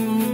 Mm-hmm.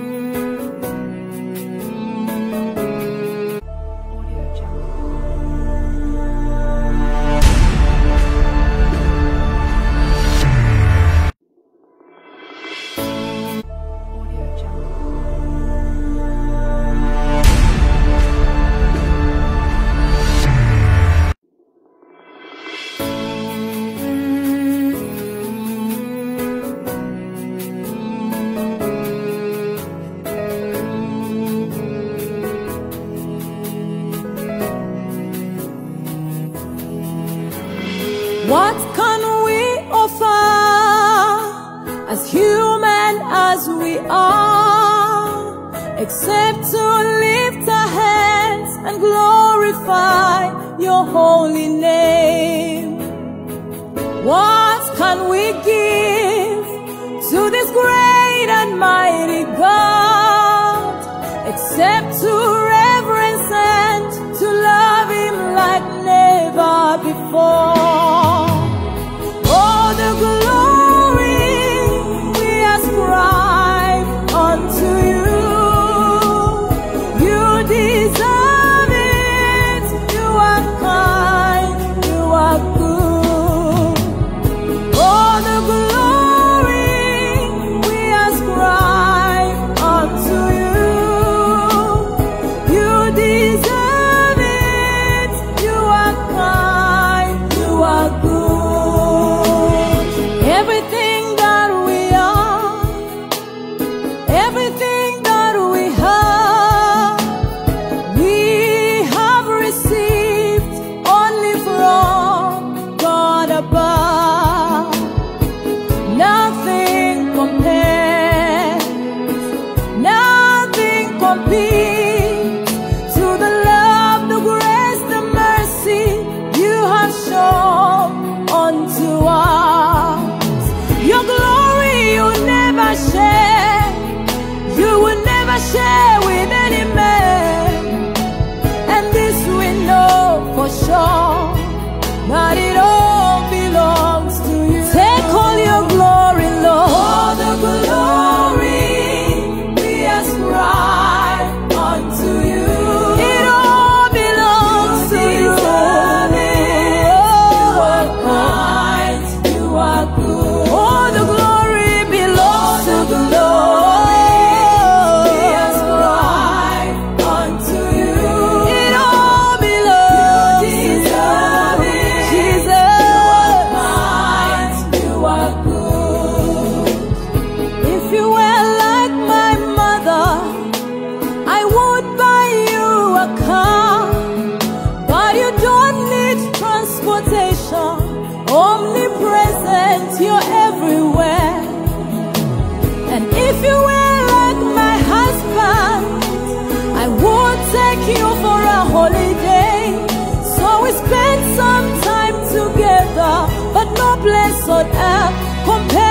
Place on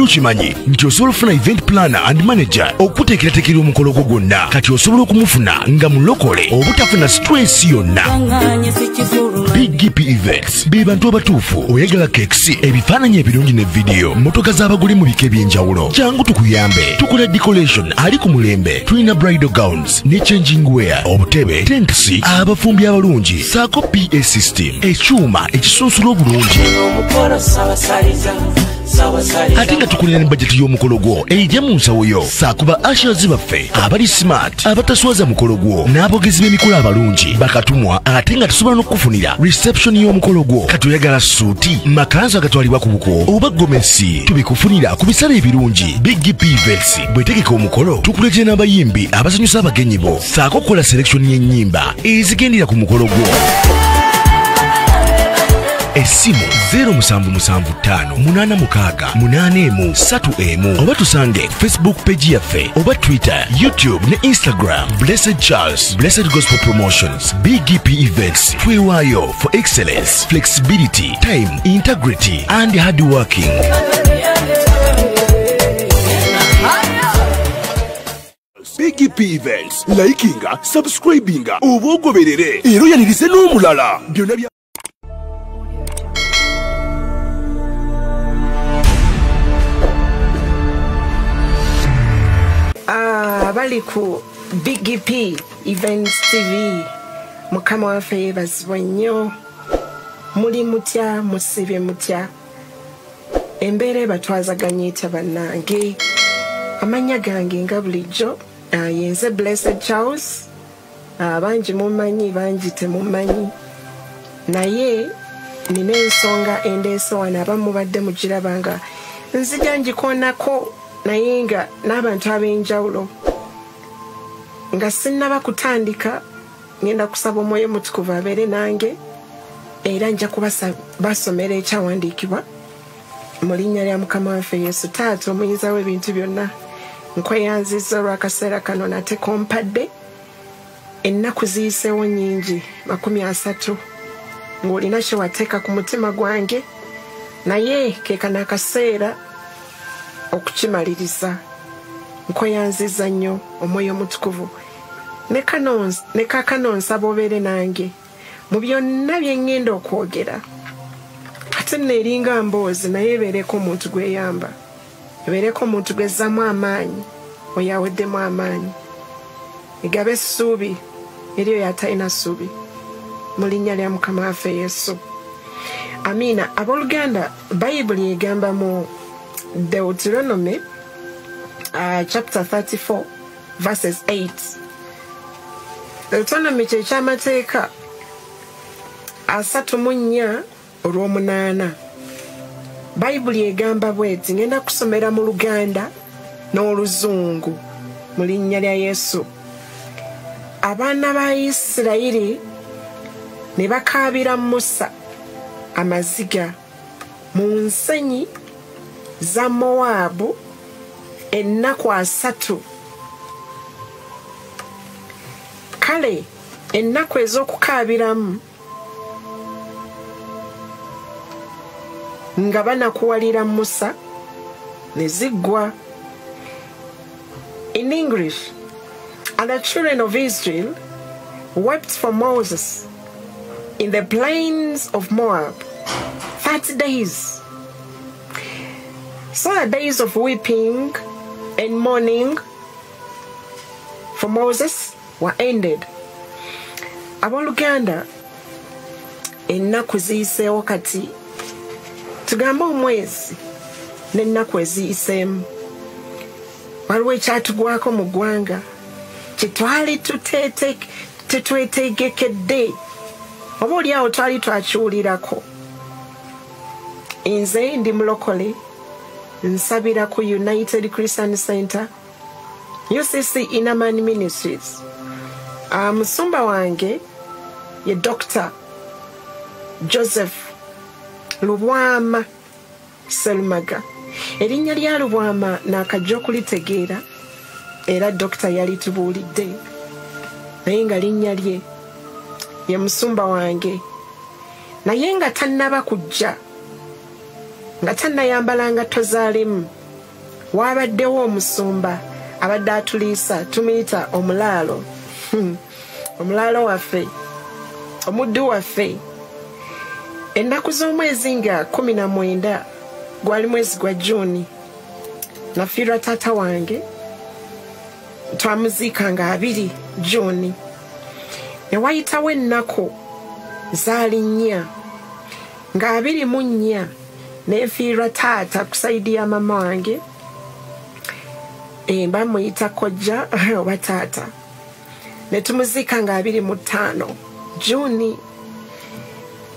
obadde okimanyi nti osobola okufuna event planner and manager okuteekerateekera omukolo gwo gwonna. Kati osobola okumufuna nga mulokole obutafuna stress yonna. Bgp events be bantu abatuufu oyagala keks ebifaananyi ebirungi ne vidiyo motoka z'abagole mu bika eby'enjawulo. Jangu tukuyambe tukola decoration ali ku mulembe tulina bridal gowns ne changing wear obutebe tentsi abafumbi abalungi saako pa system ekyuma ekisunsula obulungi ate nga tukulira ne bajeti y'omukolo gwo ejja mu nsawo yo saakuba ashers baffe abali smart. Abataswaza mukolo gwo n'abogezi b'emikolo abalungi. Bakatumwa. Ate nga tusobola n'okukufunira reception y'omukolo gwo kati oyagala suuti. Makanzu agatwalibwa ku buko. Oba gomesi. Tubikufunira ku bisale ebirungi. Big pvets bwetegeka omukolo tukuletera n'abayimbi abasanyusa abagenyi bo. Saako okukola selection y'ennyimba. Ezigendera ku mukolo gwo essimu 07758681 oba tusange ku facebook page yaffe oba twitter youtube ne instagram. Blessed charles blessed gospel promotions bgp events. Twewaayo for excellence flexibility time integrity and hard working. Bgp events. Likinga subscribinga oba ogoberere era oyanirize n'omulala. Byonna abali ku bgp events tv mukama waffe yeebazibwa nnyo. Muli mutya musibye mutya. Embeera ebatwazaganya etya bannange. Amannya gange nga bulijjo yenze blessed charles. Ah, bangi mumanyi bangi temumanyi. Naye nina ensonga endeese wano abamu mubadde mugiraba nga nzija ngikoonako naye nga n'abantu ab'enjawulo nga sinnaba kutandika ngenda kusaba omwoyo mutukuvu abeere nange era nja kubasa- basomera ekyawandiikibwa mu linnya lya mukama waffe yesu. Taata omuyinza w'ebintu byonna nkweyanziza olw'akaseera kano nate kompadde ennaku ziyiseewo nnyingi makumi asatu ng'olina kye wateeka ku mutima gwange naye keekano akaseera okukimaliriza nkweyanziza nnyo omwoyo omutukuvu. Ne kano ns- ne kaakano nsaba obeere nange. Mu byonna bye ŋŋenda okwogera. Ate nno eringa mboozi naye ebeereko omuntu gweyamba ebeereko omuntu gwezzamu amaanyi oyo aweddemu amaanyi. Egabe essuubi eri oyo atalina ssuubi. Mu linnya lya mukama waffe yesu. Amiina abooluganda bayibuli egamba mu deuteronomy uh, chapter 34 verses 8 deuteronomy kye kyamateeka asatu mu nnya olw'omunaana. Bayibuli egamba bweti ngenda kusomera mu luganda n'oluzungu mu linnya lya yesu. Abaana ba isirayiri ne bakaabira musa amaziga mu nsenyi za mowaabu ennaku asatu kale ennaku ez'okukaabiramu nga banakuwalira musa ne ziggwa. In english and the children of israel wept for moses in the plains of moab 30 days? So the days of weeping and mourning for moses were ended. Abooluganda ennaku ziyiseewo kati tugambe omwezi n'ennaku eziyiseemu. Waliwo ekyatugwako mu ggwanga kyetwali tetwetegekedde oba oli awo twali twakiwulirako? Nze ndi mulokole nsabira ku united christian center ucc inaman ministries. Ah, musumba wange ye dr joseph lubwama serumaga erinnya lya lubwama naakajja okulitegeera era dokita yalitubuulidde naye nga linnya lye ye musumba wange. Naye nga tannaba kujja nga tannayambala ngatto zaalemu waabaddewo omusumba abadde atuliisa tumuyita omulaalo. Hmm. omulaalo waffe omuddu waffe. Ennaku z'omwezi nga 19 gwali mwezi gwa juuni nafiirwa taata wange twamuziika nga abiri juuni ne wayitawo ennaku zaali nnya nga abiri mu nnya neefiirwa taata ku saidi ya mama wange emba muyita kojja oba taata ne tumuziika nga abiri mu ttaano. Juuni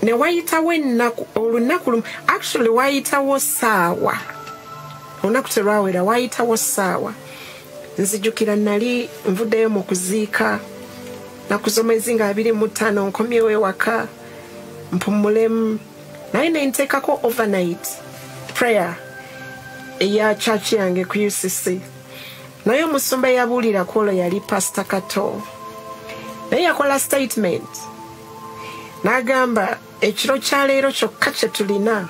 ne wayitawo ennaku olunaku lumu actually wayitawo saawa. Olunaku terwawera wayitawo saawa. Nzijukira nali nvuddeyo mu kuziika. Nakuza omwezi nga abiri mu ttaano nkomyewo ewaka mpumulemu naye nenteekako overnight. Prayer. Eya church yange ku ucc naye omusumba eyabuulira ku olwo yali pasita kato. Naye yakola statement. N'agamba ekiro kyaleero kyokka kye tulina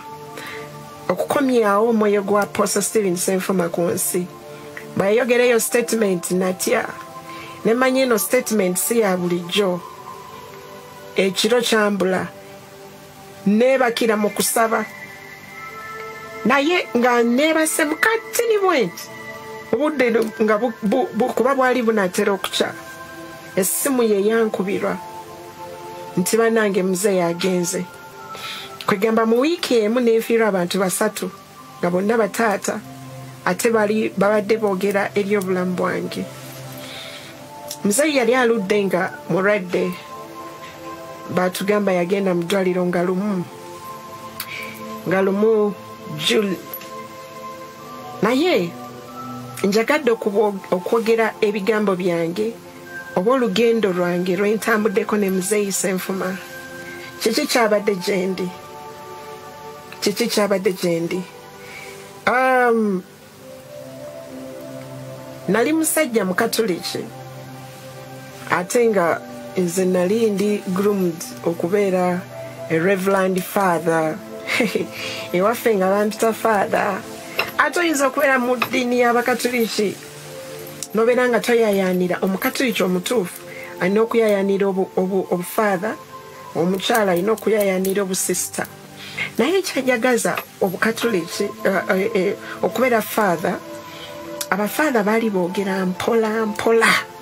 okukomyawo omwoyo gwa apostle stephen senfuma ku nsi. Bweyayogera eyo statement natya nemanyi eno statement si ya bulijjo. Ekiro kyambula neebakira mu kusaba. Naye nga neebase mukatini bwenti obudde nga kuba bwali bunatera okukya. Essimu ye yankubirwa. Nti banange muzeeyi agenze kwegamba mu wiiki emu neefiirwa abantu basatu nga bonna bataata ate bali babadde boogera eri obulamu bwange. Muzeeyi yali aludde nga mulwadde batugamba yagenda mu ddwaliro nga lumu. Nga lumu jul naye njagadde okwogera ebigambo byange oba olugendo lwange lwentambuddeko ne muzeeyi senfuma kiki kyabadde gyendi kiki kyabadde gyendi um, nali musajja mukatuliki ate nga nze nali ndi groomed okubeera a reverand father. Ewaffe nga bampita father. Ate oyinza okubeera mu ddiini y'abakatuliki nobeera nga toyayanira omukatuliki omutuufu alina obu- obufaatha omukyala alina okuyayanira obusisita naye ekyajagaza obukatuliki uh, uh, uh, okubeera faatha abafaatha baali boogera mpola mpola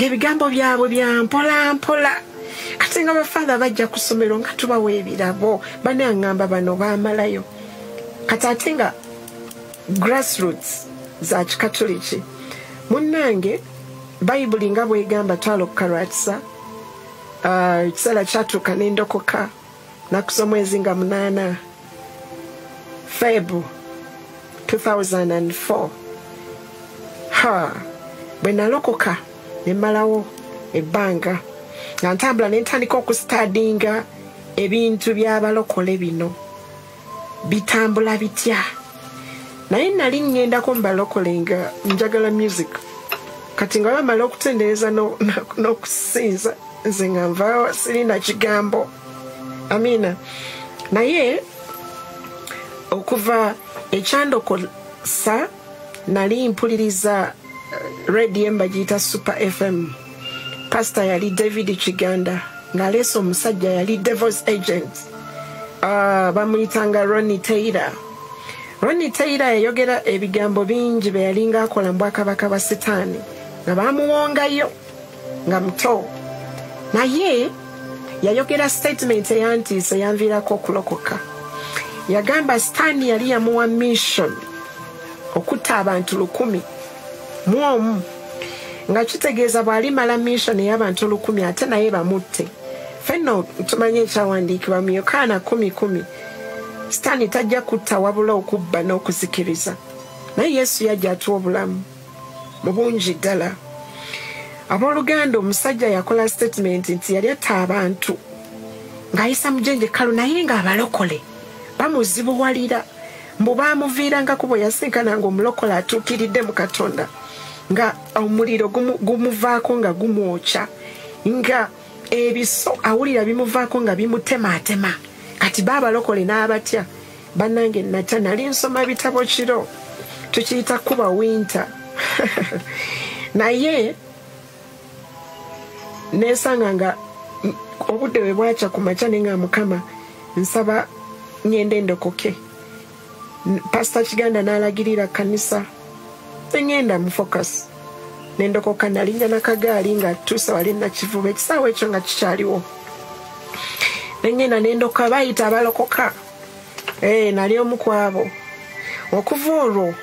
ng'ebigambo byabwe bya mpola ate nga abafaatha bajja ku ssomero nga tubawa ebirabo banaŋŋamba bano baamalayo. Kati ate nga grassroots za kikatuliki munnange bayibuli nga bwegamba twala okukalwatisa Ah, ekiseera kyatuuka nendokoka nakuza omwezi nga munaana febu 2004 ha bwe nalokoka nemalawo ebbanga nga ntambula nentandika okusitadinga ebintu byabalokole bino. Bitambula bitya? Naye nali ŋŋendako mubalokole nga njagala music. Kati nga bamala okutendereza no- no- n'okusinza nze nga nvaawo sirina kigambo. Amiina naye okuva ekyandokosa nali mpuliriza eh, radio embagiyita super fm pasita yali david kiganda ng'aleese omusajja yali devils agent. Ah, bamuyitanga ronny taylor. Ronny taylor yayogera ebigambo bingi bye yalinga akola mu bwakabaka bwa sitaani nga bamuwongayo nga muto. Naye yayogera statement eyantiisa eyanviirako okulokoka. Yagamba sitaani yali yamuwa mission okutta abantu lukumi mu omu nga kitegeeza bw'alimala mission ey'abantu lukumi ate naye bamutte. Fenno tumanyi ekyawandiikibwa mu yokaana kumi kumi. Sitaani tajja kutta wabula okubba n'okuzikiriza. Naye yesu yajja atuwa obulamu. Mu bungi ddala. Abooluganda omusajja yakola statement nti yali atta abantu. Ng'ayisa mujenje kalu naye ng'abalokole. Bamuzibuwalira. Mbu bamuviirangako bwe yasinkananga omulokole atuukiridde mu katonda nga omuliro gumu- gumuvaako nga gumwokya nga ebiso awulira bimuvaako nga bimutemaatema kati baabalokole n'abatya bannange natya nali nsoma bitabo kiro tukiyita kuba winta naye nesanga nga obudde bwe bwakya ku makya ne nga mukama nsaba ngende endokoke pasita kiganda n'alagirira kanisa neŋŋenda mu focus nendokoka nalinnya nakagaali nga tuusa wali nakivuba ekisaawa ekyo nga kikyaliwo. Neŋŋenda nendoka bayita abalokoka. Eh, nali omu ku abo okuva olwo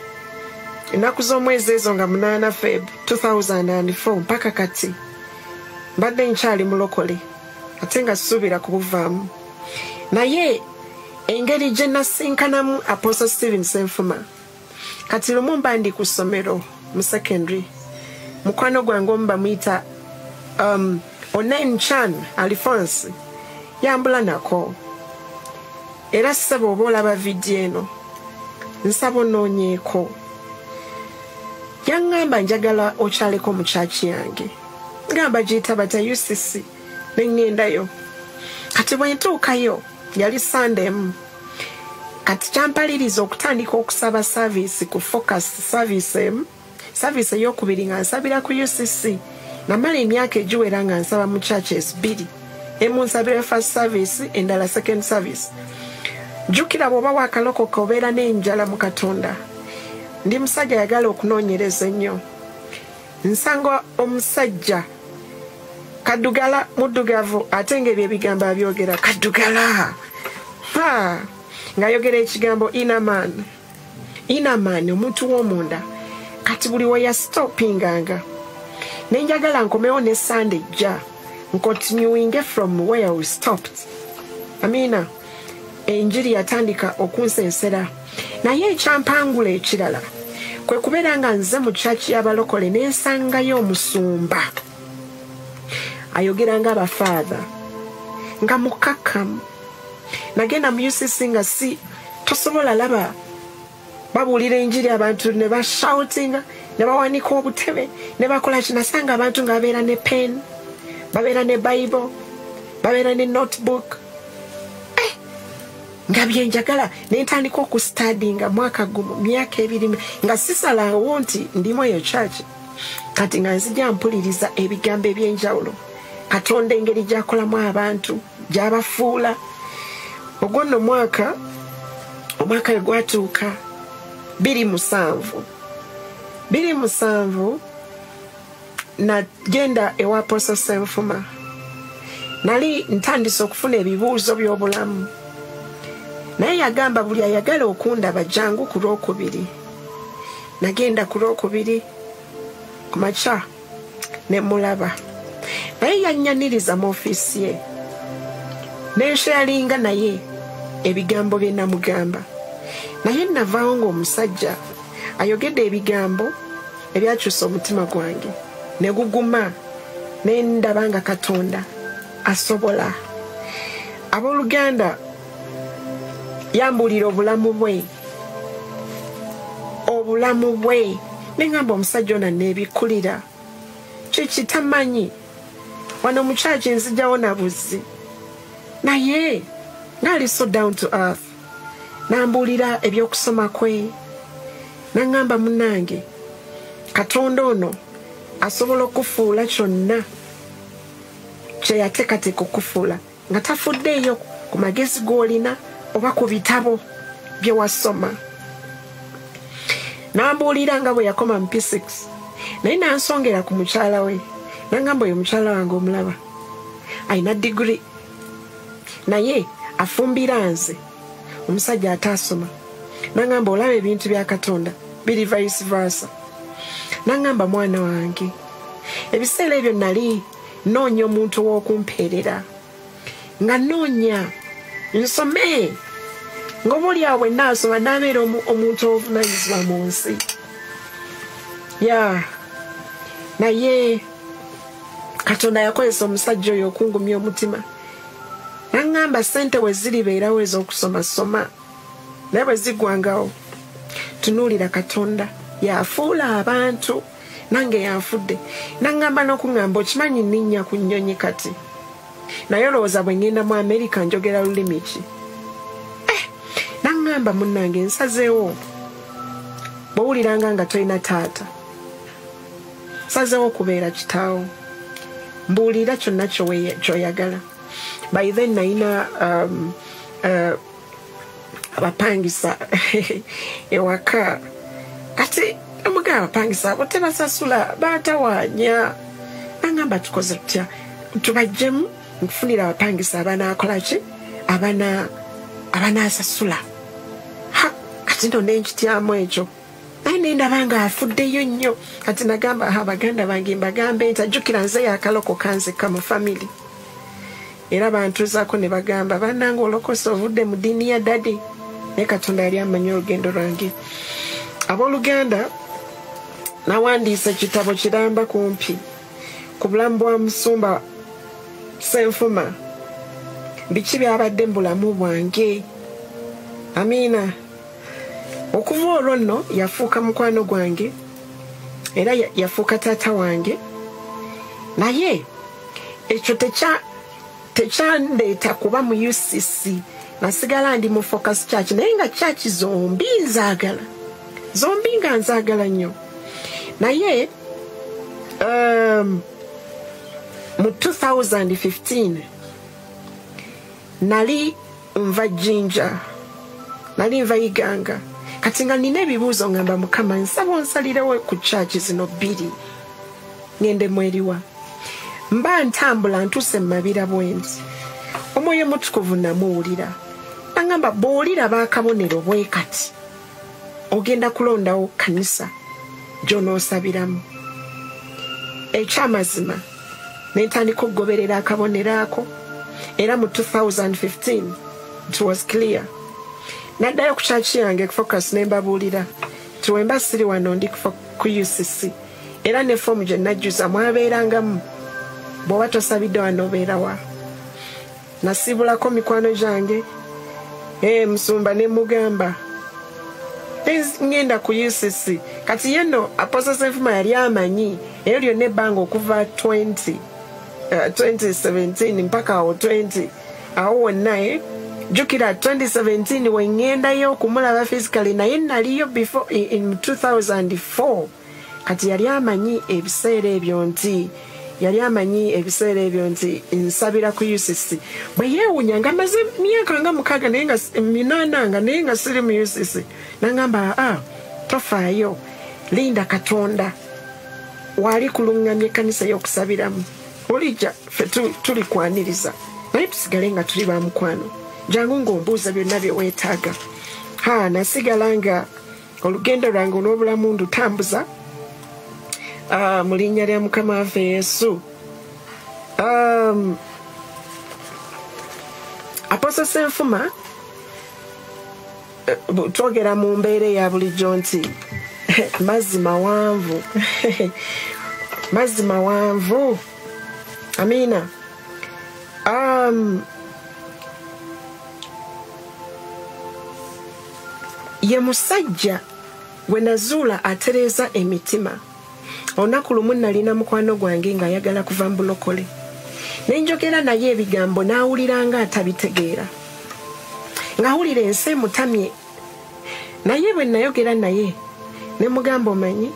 ennaku z'omwezi ezo nga munaana feb 2004 mpaka kati mbadde nkyali mulokole ate nga suubira kubuvaamu naye engeri gye nasinkanamu apostle stephen senfuma kati lumu mba ndi ku ssomero mu secondary mukwano gwange omu bamuyita um, onen chan alphonse yambula nako. Era ssaba oba olaba vidiyo eno nsaba onoonyeeko yaŋŋamba njagala okyaleko mu kyaki yange. Ngamba giyita bata ucc neŋŋendayo kati bwe ntuukayo yali sandemu kati kyampaliriza okutandika okusaba saavisi ku focus saavisi emu saavisi eyokubiri nga nsabira ku ucc namala emyaka egiwera nga nsaba mu churches bbiri. Emu nsabira first service endala second service. Jjukira bw'oba wakalokoka obeera n'enjala mu katonda. Ndi musajja ayagala okunoonyereza ennyo. Nsanga omusajja kaddugala muddugavu ate ngaebyo ebigambo abyogera kaddugala! Ha! ng'ayogera ekigambo inaman inaman omuntu w'omunda kati buli we yastopinganga nenjagala nkomewo ne sande ejja nkontinuinge from where we stopped. Amina enjiri yatandika okunsensera. Naye ekyampangula ekirala kwe kubeera nga nze mu kyaki y'abalokole nensangayo omusumba. Ayogera nga abafaatha nga mukakkamu nagenda mu ucc nga si tosobola laba babuulira enjiri abantu ne bashoutinga ne bawanika obutebe ne bakola ki nasanga abantu nga babeera ne pen babeera ne bible babeera ne notebook Eh, nga byenjagala nentandika okustadinga mwaka gumu myaka ebiri nga sisalawo nti ndimu eyo kyaki kati nga nzija mpuliriza ebigambo ebyenjawulo. Katonda engeri gyakolamu abantu gyabafuula. Ogwo nno mwaka omwaka we gwatuuka biri musanvu. Biri musanvu nagenda ewa poso senfuma nali ntandise okufuna ebibuuzo by'obulamu. Naye yagamba buli ayagala okundaba jangu ku lwokubiri. Nagenda ku lwokubiri ku makya ne mulaba. Naye yannyaniriza mu ofiisi ye. Nenshayalinga naye ebigambo bye namugamba naye navaawo ng'omusajja ayogedde ebigambo ebyakyusa omutima gwange ne guguma ne ndaba nga katonda asobola. Abooluganda yambuulira obulamu bwe obulamu bwe. Neŋŋamba omusajja ona neebikulira kiki tamanyi wano mukyaki nzijjawo na buzzi. Naye ngaali so down to earth nambuulira ebyokusoma kwe. Naŋŋamba munnange katonda ono asobola okufuula kyonna kye yateekateeka okufuula nga tafuddeeyo ku magezi g'olina oba ku bitabo bye wasoma. Nambuulira nga bwe yakoma mu p6 naye nansongera ku mukyala we nangamba oyo mukyala wange omulaba alina diguri naye afumbira nze omusajja ataasoma nangamba olaba ebintu bya katonda biri vice versa. Nangamba mwana wange ebiseera ebyo nali noonya omuntu ow'okumpeerera nga noonya nsome ngaoba oli awo bwe naasoma naabeera omu- omuntu ovunanyizibwa mu nsi. Ya naye katonda yakozesa omusajja oyo okungumya omutima naŋŋamba sente we ziribeerawo ez'okusomasoma naye bwe ziggwangawo tunuulira katonda yafuula abantu nange yanfudde. Naŋŋamba n'okuŋŋamba okimanyi nninnya ku nnyonyi kati? Naye olowooza bwe ŋŋenda mu amerika njogera lulimi ki? Eh, naŋŋamba munnange nsazeewo. Bwowuliranga nga tolina taata sazeewo okubeera kitaawo. Mbuulira kyonna kyoyagala by then nalina um, uh, abapangisa ewaka. Kati omugala abapangisa abo tebasasula batawaanya nagamba tukoze tutya? Tubajjemu nkufunira abapangisa abanakolaki abana abanasasula ha kati no nenkityamu ekyo. Naye nendaba nga afuddeyo nnyo. Kati nagamba ha baganda bange mbagambe nti ajjukira nze yakalokoka nzeka mu family era bantuzaako ne bagamba bannanga olokose ovudde mu ddiini ya dadi. Naye katonda yali amanyi olugendo lwange. Abooluganda nawandiisa ekitabo kiramba kumpi ku bulamu bwa musumba senfuma biki byabadde mu bulamu bwange? Amiina okuva olwo nno yafuuka mukwano gwange era ya- yafuuka taata wange. Naye ekyo tekyandeeta kuba mu ucc nasigala ndi mu focus church naye nga church zombi nzaagala. Zombi nga nzaagala nnyo. Naye um, mu 2015 nali nva jinja nali nva iganga. Kati nga nina ebibuuzo ngamba mukama nsaba onsalirewo ku church zino bbiri ngende mweriwa mba ntambula ntuse mumabira bwendi omwoyo mutukuvu namuwulira. Nagamba bw'olira bakabonero bwe kati ogenda kulondawo kanisa gyonoosabiramu. Ekyamazima nentandika okugoberera akabonero ako. Era mu 2015 it was clear. Naddayo ku kyaki yange focus nembabuulira nti wemba siri wano ndi ku ucc era ne fomu gye najjuza mwabeerangamu bw'oba tosabidde wano obeerawa nasibulako mikwano gyange. Ee musumba ne mugamba. "Nz- ngenda ku ucc kati yeno apostle enfuma yali amanyi. Eyo lyonna ebbanga okuva 20 uh, 2017 mpaka awo 20 awo wonna eh? jjukira 2017 wengendayo okumulaba physically. Naye naliyo before in 2004 kati yali amanyi ebiseera ebyo nti yali amanyi ebiseera ebyo nti nsabira ku ucc bwe yeewunya nga maze myaka nga mukaaga naye nga minaana nga naye nga siri mu ucc nagamba aa tofaayo. Linda katonda waali kuluŋŋamya ekkanisa y'okusabiramu. Olijja ffe tu- tulikwaniriza. Naye tusigale nga tuli bamukwano jangu ng'ombuuza byonna bye weetaaga. Ha nasigala nga olugendo lwange olw'obulamu ndutambuza. ah, mu linnya lya mukama waffe yesu aposo senfuma eh, twogera mu mbeera eya bulijjo nti mazzi mawanvu mazzi mawanvu amiina ye musajja gwe nazuula atereeza emitima olunaku lumu nalina mukwano gwange ng'ayagala kuva mu bulokole. Ne njogera naye ebigambo n'awulira nga atabitegeera. Ng'awulira ensi emutamye. Naye bwe nayogera naye ne mugamba omanyi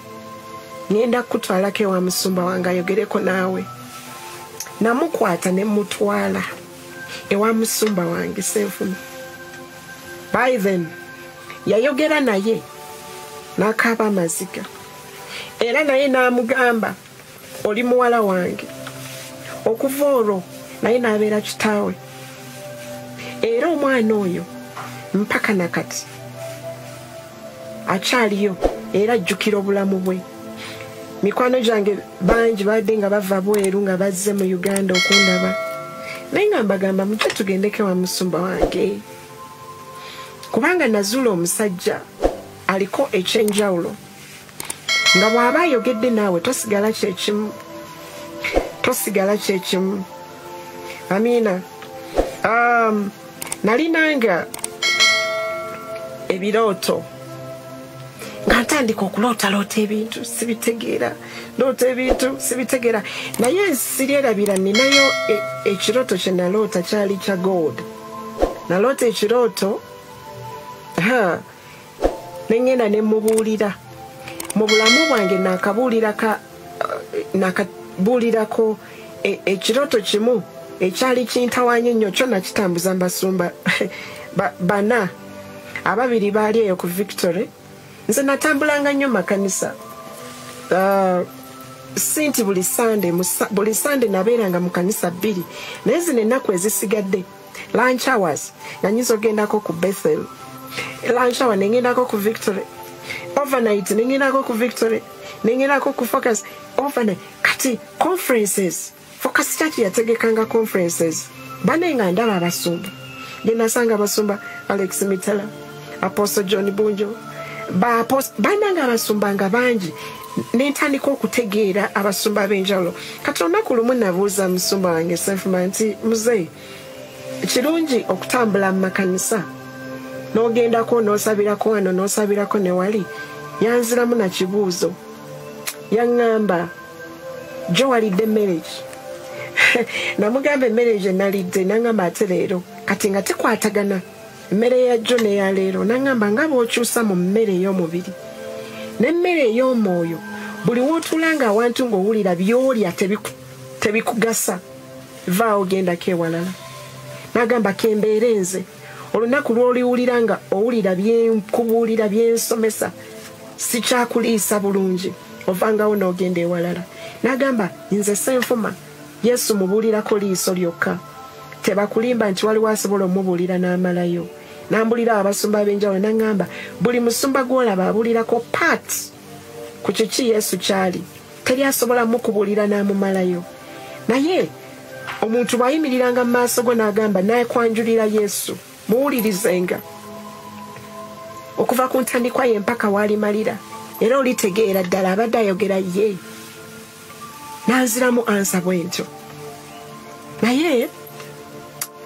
ŋŋenda kukutwalako ewa musumba wange ayogereko naawe. Namukwata ne mutwala ewa musumba wange senfuma by then yayogera naye n'akaaba amaziga era naye n'amugamba oli muwala wange. Okuva olwo naye n'abeera kitaawe. Era omwana oyo mpaka nakati akyaliyo era ajjukira obulamu bwe. Mikwano gyange bangi badde nga bava bweru nga bazze mu uganda okundaba. Naye nga mbagamba mujje tugendeko wa musumba wange? Kubanga nazuula omusajja aliko ekyenjawulo nga bw'aba ayogedde naawe tosigala kyekimu tosigala kyekimu amiina um, nalinanga ebirooto. Nga ntandika okulootaloota ebintu sibitegeera. Loota ebintu sibitegeera. Naye siryerabira ninayo e- ekirooto kye naloota kyali kya gold. Naloota ekirooto ha neŋŋenda ne mubuulira mu bulamu bwange nakabuulirako e- ekirooto kimu ekyali kintawanya ennyo kyo nakitambuza mbasumba ba- bana ababiri baali eyo ku victory. Nze natambulanga nnyo makanisa. Ah, si nti buli sande buli sande nabeeranga mu kanisa bbiri. Naye zino ennaku ezisigadde lunch hours nga nyinza ogendako ku bethel. Lunch hour nengendako ku victory overnight nengendako ku victory nengendako ku focus. Overnight kati conferences. Focus church yategekanga conferences. Bane nga ndaba abasumba genasanga abasumba alex mitala apostle john bunjo. Bananga abasumba nga bangi nentandika okutegeera abasumba ab'enjawulo kati olunaku lumu nabuuza musumba wange sefuma nti muzeyi kirungi okutambula mu makanisa n'ogendako n'osabirako wano n'osabirako ne wali yanziramu na kibuuzo. Yaŋŋamba jo walidde marriage? Namugamba emmere gye nalidde. Naŋŋamba ate leero kati nga tekwatagana emmere ya jo neya leero. Naŋŋamba nga bw'okyusa mu mmere ey'omubiri. N'emmere ey'omwoyo buli wootuula nga awantu ng'owulira by'olya tebiku- tebikugasa vaawo gendako ewalala n'agamba kembeere nze olunaku lw'oliwulira nga owulira byenkubuulira byensomesa sikyakuliisa bulungi. Ovangawo n'ogenda ewalala. N'agamba nze senfuma. Yesu mubuulirako liiso lyokka. Tebakulimba nti waliwo asobola omubuulira n'amalayo. Nambulira abasumba ab'enjawulo naŋŋamba buli musumba gw'olaba abuulirako pat. Ku kiki yesu kyali? Teri asobola mukubuulira n'amumalayo. Naye omuntu bw'ayimiriranga mu maaso go n'agamba nakwanjulira yesu muwulirizenga. Okuva ku ntandikwa ye mpaka waalimalira era olitegeera ddala abadde ayogera ye. Nanziramu ansa bwe ntyo naye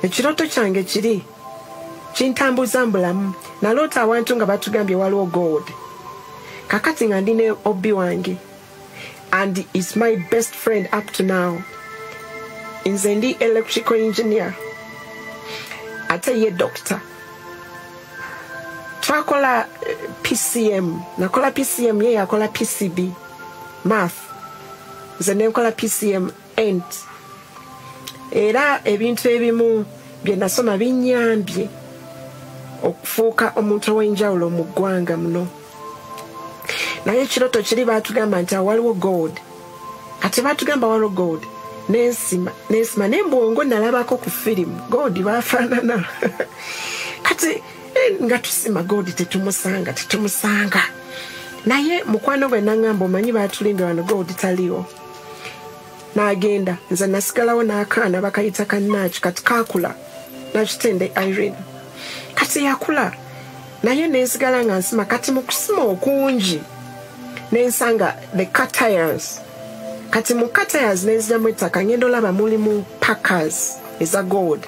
ekirooto kyange kiri kintambuza mbulamu. Naloota awantu nga batugambye waliwo gold kakati nga ndine obbi wange and is my best friend up to now. Nze ndi electrical engineer ate ye doctor. Twakola eh, pcm nakola pcm ye yakola pcb math. Nze nenkola pcm ent era ebintu ebimu bye nasoma binyambye okufuuka omuntu ow'enjawulo mu ggwanga muno. Naye ekiroto kiri baatugamba nti awo waliwo gold. Kati baatugamba waliwo gold nensima nensima nembwongo nalabako ku firimu. Gold bafaanana kati eh, nga tusima gold tetumusanga tetumusanga. Naye mukwano gwe naŋŋamba omanyi baatulimbye wano gold taliwo. N'agenda nze nasigalawo n'akaana bakayita kannaaki kati kakula nakitende irene. Kati yakula naye nensigala nga nsima kati mu kusima okungi nensanga the catires kati mu catires nenziramu ettaka ngenda olaba mulimu packers eza gold.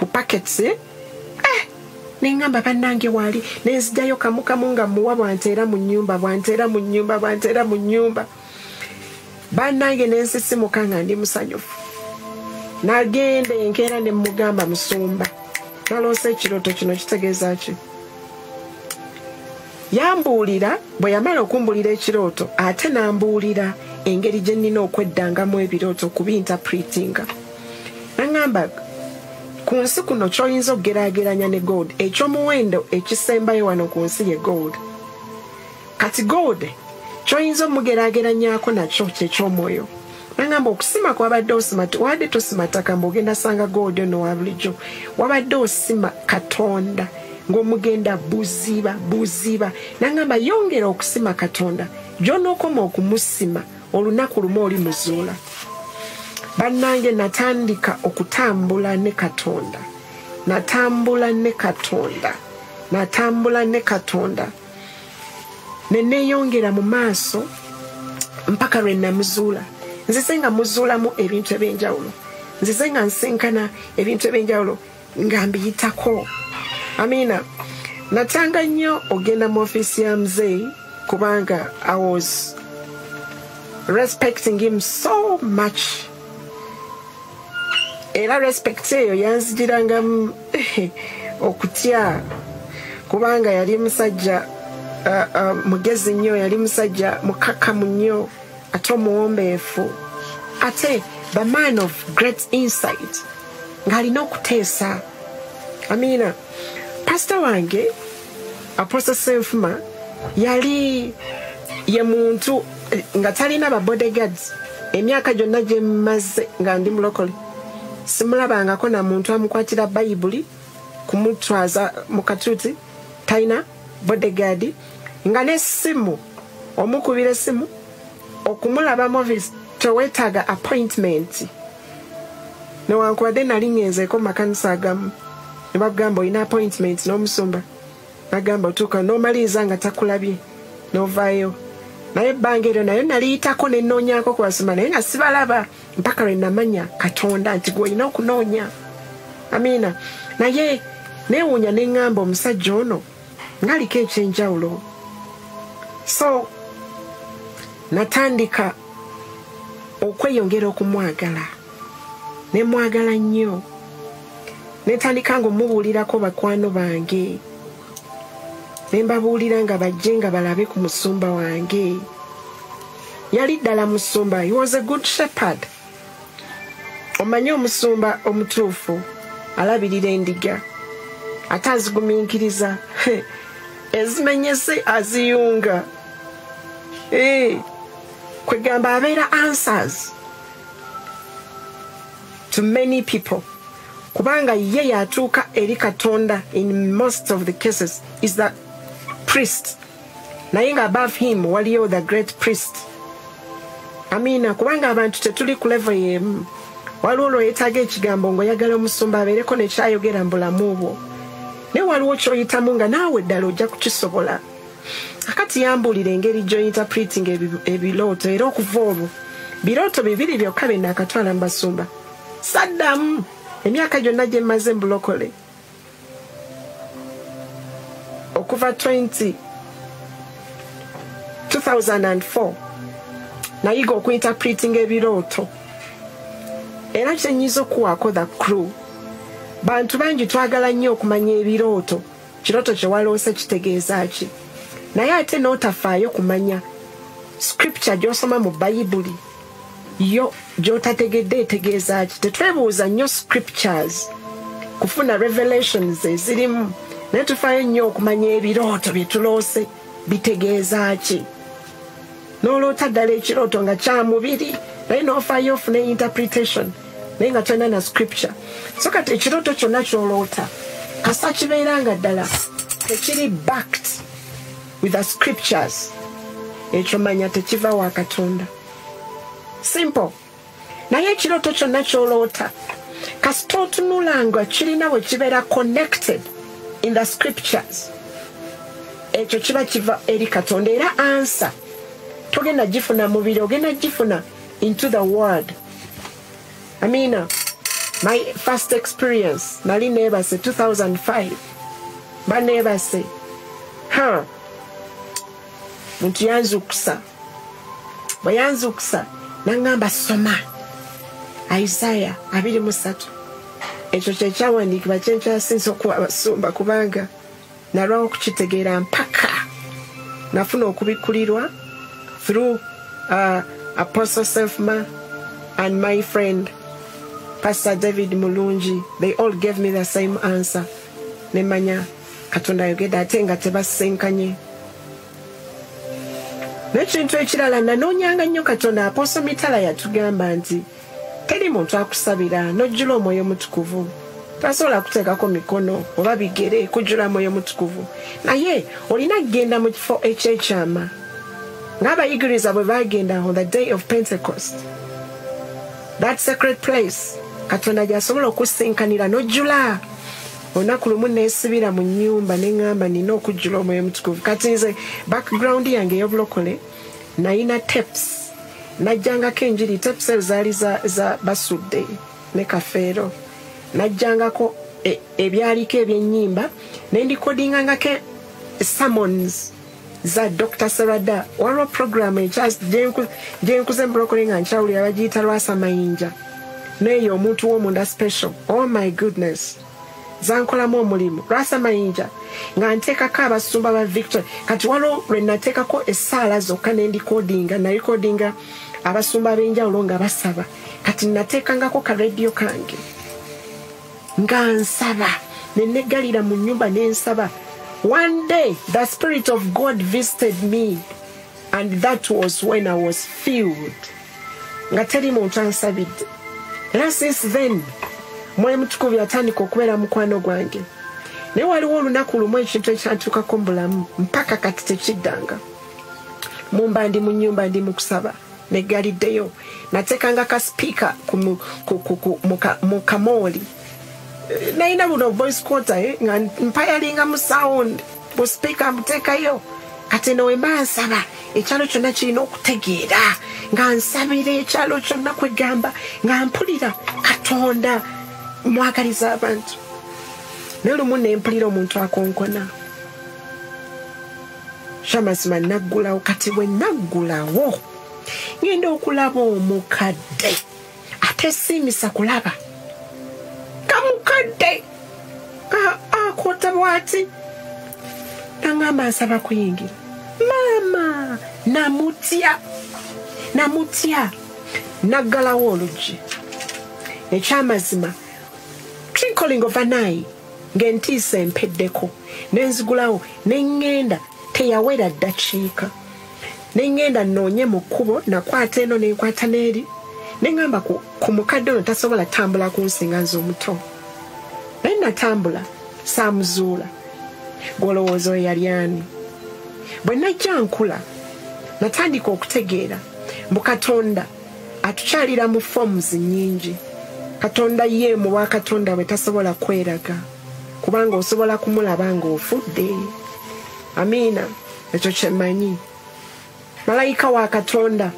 Mu packets eh? neŋŋamba bannange waali nenzijjayo kamukamu nga muwa bwanteera mu nnyumba bwanteera mu nnyumba bwanteera mu nnyumba bannange nensisimuka nga ndi musanyufu. Nagenda enkeera ne mugamba musumba. Naloosa ekirooto kino kitegeeza ki? Yambuulira bwe yamala okumbuulira ekirooto ate nambuulira engeri gye nnina okweddangamu ebirooto okubintapretinga naŋŋamba ku nsi kuno kyoyinza okugeraageranya ne gold ekyomuwendo ekisembayo wano ku nsi ye gold. Kati gold kyoyinza omugeraageranyako nakyo kyekyomwoyo nagamba okusima kwabadde osima wadde tosima ttaka mbaogenda sanga gold ono wa bulijjo wabadde osima katonda ng'omugenda buziba buziba. Nagamba yongera okusima katonda gyonookoma okumusima olunaku lumu oli muzuula bannange natandika okutambula ne katonda. Natambula ne katonda. Natambula ne katonda. Neneeyongera mu maaso mpaka lwe namuzuula. Nzize nga muzuulamu ebintu ebyenjawulo. Nzize nga nsinkana ebintu ebyenjawulo nga mbiyitako. Amiina natanga nnyo ogenda mu ofiisi ya muzeeyi kubanga i was respecting him so much. Era respect eyo yanzigirangamu okutya. Kubanga yali musajja mugezi nnyo yali musajja mukakamu nnyo ate omuwombeefu. Ate the man of great insight ng'alina okuteesa. Amiina pasita wange apostle senfuma yali ye muntu nga talina babodegads emyaka gyonna gye mmaze nga ndi mulokole simulabangako na muntu amukwatira bayibuli kumutwaza mu katuuti talina bodegadi nga n'essimu omukubira essimu okumulaba movis tewetaaga appointment. Newankubadde nali ngenzeeko makanisa agamu. Ne bagamba olina appointment n'omusumba. Nagamba otuuka n'omaliriza nga takulabye n'ovaayo naye ebbanga eryo naye naliyitako nenoonyako ku basumba naye nga sibalaba mpaka lwe namanya katonda nti gwe olina okunoonya. Amiina naye neewuunya neŋŋamba omusajja ono ngaaliko ekyenjawulo. So natandika okweyongera okumwagala. Nemwagala nnyo. Netandika nga omubuulirako bakwano bange nembabuulira nga bajje nga balabe ku musumba wange. Yali ddala musumba he was a good shepherd. Omanye omusumba omutuufu alabirira endiga ate azigumiikiriza. Ezimenyese aziyunga. Eh, kwegamba abeera answers to many people. Kubanga ye yatuuka eri katonda in most of the cases is the priest. Naye nga above him waliyo the great priest. Amiina kubanga abantu tetuli ku levo yemu waliwo olwo yeetaaga ekigambo ng'oyagala omusumba abeereko nekyayogera mu bulamu bwo. Naye waliwo kyoyitamu nga naawe ddala ojja kukisobola. Akati yambuulira engeri gy'ointerpreting ebi- ebirooto era okuva olwo birooto bibiri byokka bye naakatwala mu basumba. Saddamu emyaka gyonna gye mmaze mu bulokole okuva 20 2004 nayiga okuinterpreting ebirooto. Era kyenyiza okuwaako the crew. Bantu bangi twagala nnyo okumanya ebirooto. Kirooto kyewaloose kitegeeza ki? Naye ate n'otafaayo kumanya scripture gy'osoma mu bayibuli yo gy'otategedde etegeeza ki? Tetwebuuza nnyo scriptures kufuna revelations ezirimu naye tufaayo nnyo okumanya ebirooto bye tuloose bitegeeza ki? N'oloota ddala ekirooto nga kya mubiri naye n'ofaayo ofuna interpretation naye nga tolina na scripture. So kati ekirooto kyonna ky'oloota kasa kibeera nga ddala tekiri backed with the scriptures. Ekyo manya tekiva wa katonda. Simple. Naye ekirooto kyonna ky'oloota kasita otunula nga kirina bwe kibeera connected in the scriptures. Ekyo kiba kiva eri katonda. Era ansa togenda gifuna mubiri ogenda gifuna into the word amina my first experience nali neebase 2005 baneebase ha muntu yanzukusa bwe yanzukusa naŋŋamba soma. Isaya 23 ekyo kyekyawandiikibwa kyenkyasinza okuwa abasumba kubanga nalwawo okukitegeera mpaka nafuna okubikulirwa through uh, apostle selfma and my friend pastor david mulungi. They all gave me the same answer. Nemanya katonda ayogedde ate nga tebasenkanye n'ekintu ekirala nanoonyanga nnyo katonda aposo mitala yatugamba nti teri muntu akusabira n'ojjula omwoyo mutukuvu. Tasobola kuteekako mikono oba bigere kujjula mwoyo mutukuvu. Naye olina kgenda mu kifo ekyekyama ng'abayigiriza bwe bagenda on the day of pentecost. That secret place katonda gyasobola okusinkanira n'ojjula. Olunaku lumu neesibira mu nnyumba neŋŋamba nina okujjula omwoyo mutukuvu. Kati nze background yange ey'obulokole nayina teps najjangako enjiri teps ezo zaali za, basudde ne kafeero. Najjangako e- ebyaliko ebyennyimba nendikodingangako summons za dr sarada. Waliwo programu gyenkuze mubulokole nga nkyawulira bagiyita lwasa mayinja. Neyo omuntu womunda special. Oh my goodness. Zankolamu omulimu. Lwasa mayinja nga nteekako abasumba ba victory kati waliwo lwe nateekako essaala zokka nendikodinga nalikodinga abasumba ab'enjawulo nga basaba. Kati nateekangako karadio kange. Nga nsaba nenegalira mu nyumba nensaba one day the spirit of god visited me and that was when i was filled. Nga teri muntu ansabidde. Era since then mwoyo mutukuvu yatandika okubeera mukwano gwange. Naye waliwo olunaku lumu ekintu ekyantukako mu bulamu mpaka kati tekiddanga mumba ndi mu nyumba ndi mu kusaba negaliddeyo nateekanga ka sipiika mu kamooli nalina buno voice quarter eh, nga mpayalinga mu sound. Busipiika mbuteekayo kati no wemba nsaba ekyalo kyonna kirina okutegeera. Nga nsabira ekyalo kyonna kwegamba nga mpulira katonda mwagaliza abantu. Naye lumu nempulira omuntu akonkona. Kyamazima naggulawo kati bwe naggulawo ngenda okulaba omukadde. Ate siimisa kulaba. Kamukadde. Akota bwati? Naŋamba nsaba kuyingira. Maama namutya. Namutya. Naggalawo oluggi. Ekyamazima trinkling overnai ng'entiisa empeddeko. Nenzigulawo neŋŋenda teyawera ddakiika neŋŋenda nnoonye mu kkubo nakwata eno nenkwata n'eri. Neŋŋamba ku, mukadde ono tasobola tambula kunsinga nze omuto. Naye natambula saamuzuula gwolowooza oyo yali ani? Bwe najja nkula natandika okutegeera. Mbu katonda atukyalira mu fomuzi nnyingi. Katonda ye mu bwakatonda bwe tasobola kweraga. Kubanga osobola kumulaba ng'ofudde. Amiina ekyo kyemmanyi malayika wa katonda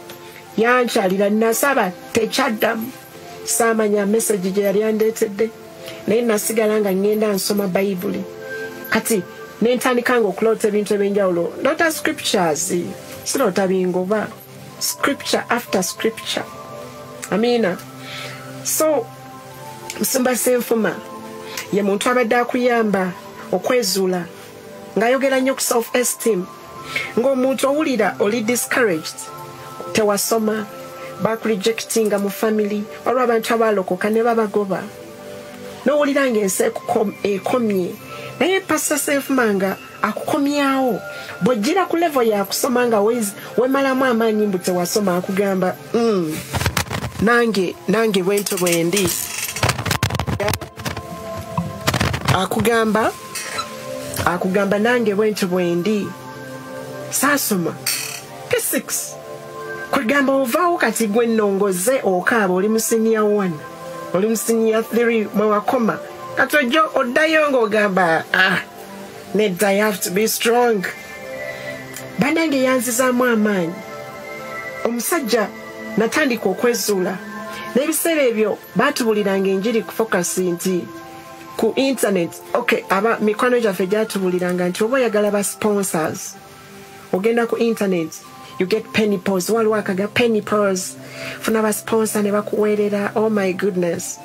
yankyalira nasaba tekyaddamu. Saamanya mesagi gye yali andeetedde naye nasigala nga ŋŋenda nsoma bayibuli kati nentandika nga okuloota ebintu ebyenjawulo loota scriptures. Siroota bingoba. Scripture after scripture. Amiina. So musumba senfuma ye muntu abadde akuyamba okwezuula ng'ayogera nnyo ku self esteem ng'omuntu owulira oli discouraged tewasoma bakurejectinga mu family waliwo abantu abaalokoka ne babagoba. N'owulira ng'ensi ekukom- ekomye naye pasa senfuma nga akukomyawo. Bw'ojjira ku levo yakusoma nga wemalamu amaanyi mbu tewasoma akugamba "Mm, nange nange bwento bwendi akugamba akugamba nange bwentyo bwendi saasoma p6 kwegamba ovaawo kati gwe nnongoze okaaba oli musinia 1 oli musinia 3 mwewakoma kati ojjo oddayo ng'ogamba ah nedda you have to be strong. Bannange yanzizaamu amaanyi. Omusajja natandika okwezuula. N'ebiseera ebyo baatubuliranga enjiri ku fokasi nti ku internet. Okay aba mikwano gyaffe gyatubuliranga nti oba oyagala ba sponsors ogenda ku internet you get penny pos waliwo akaga penny pos funa ba sponsor ne bakuweerera oh my goodness.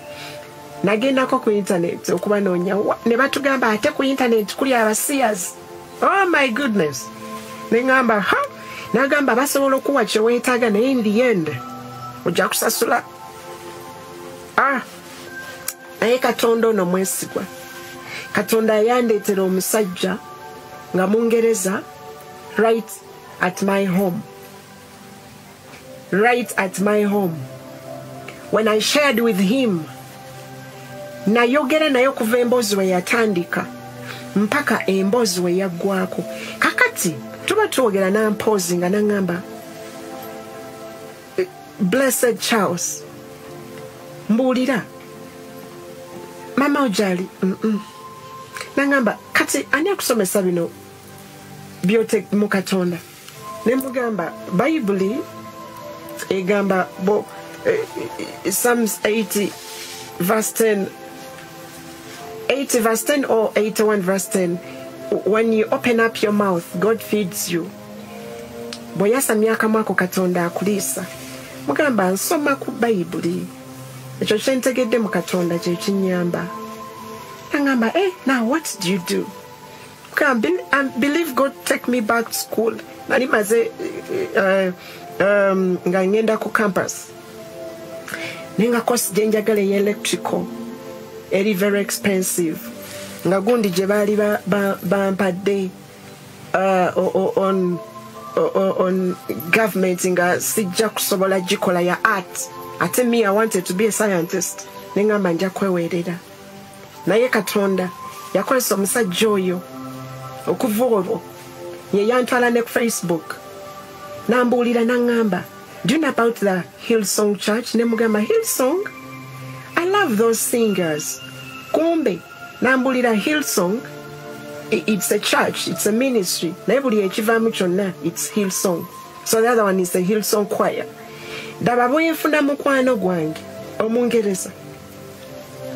Nagendako ku internet okubanoonya wa- ne batugamba ate ku internet kuli abasiyas oh my goodness. Neŋamba ha! Nagamba basobola okuwa kyeweetaaga naye in the end ojja kusasula. Ah! Naye katonda ono mwesigwa. Katonda yandeetera omusajja nga mungereza right at my home. Right at my home. When i shared with him nayogera naye okuva emboozi we yatandika mpaka emboozi we yaggwako. Kakati tuba twogera nampoozi nga naŋŋamba "Eh, blessed charles mbuulira. Mama ojali mm-mm. naŋŋamba kati ani akusomesa bino byote mu katonda ne mugamba bayibuli egamba bo eh, eh, psalms 80 verse 10 80 verse 10 or 81 verse 10 when you open up your mouth god feeds you. Bw'oyasamya akamwa ako katonda akuliisa mugamba nsoma ku bayibuli ekyo kyentegedde mu katonda kye kinyamba nagamba eh, now what do you do Okay, I be- I believe god take me back to school. Nali maze uh, um, nga ngenda ku campus. Naye nga course gye njagala eyelectrical eri very expensive. Nga gundi gye baali ba- ba- bampadde uh, on, o- o- on government nga sijja kusobola gikola ya art. Ate me i wanted to be a scientist. Neŋamba nja kweweerera naye katonda yakozesa omusajja oyo okuva olwo. Ye yantwala ne ku facebook. Nambuulira naŋŋamba do you know about the hillsong church? Ne mugamba hillsong? I love those singers. Kumbe nambulira hillsong. It's a church it's a ministry. Naye buli ekivaamu kyonna it's hillsong. So the other one is the hillsong choir. Daba bwenfuna mukwano gwange omungereza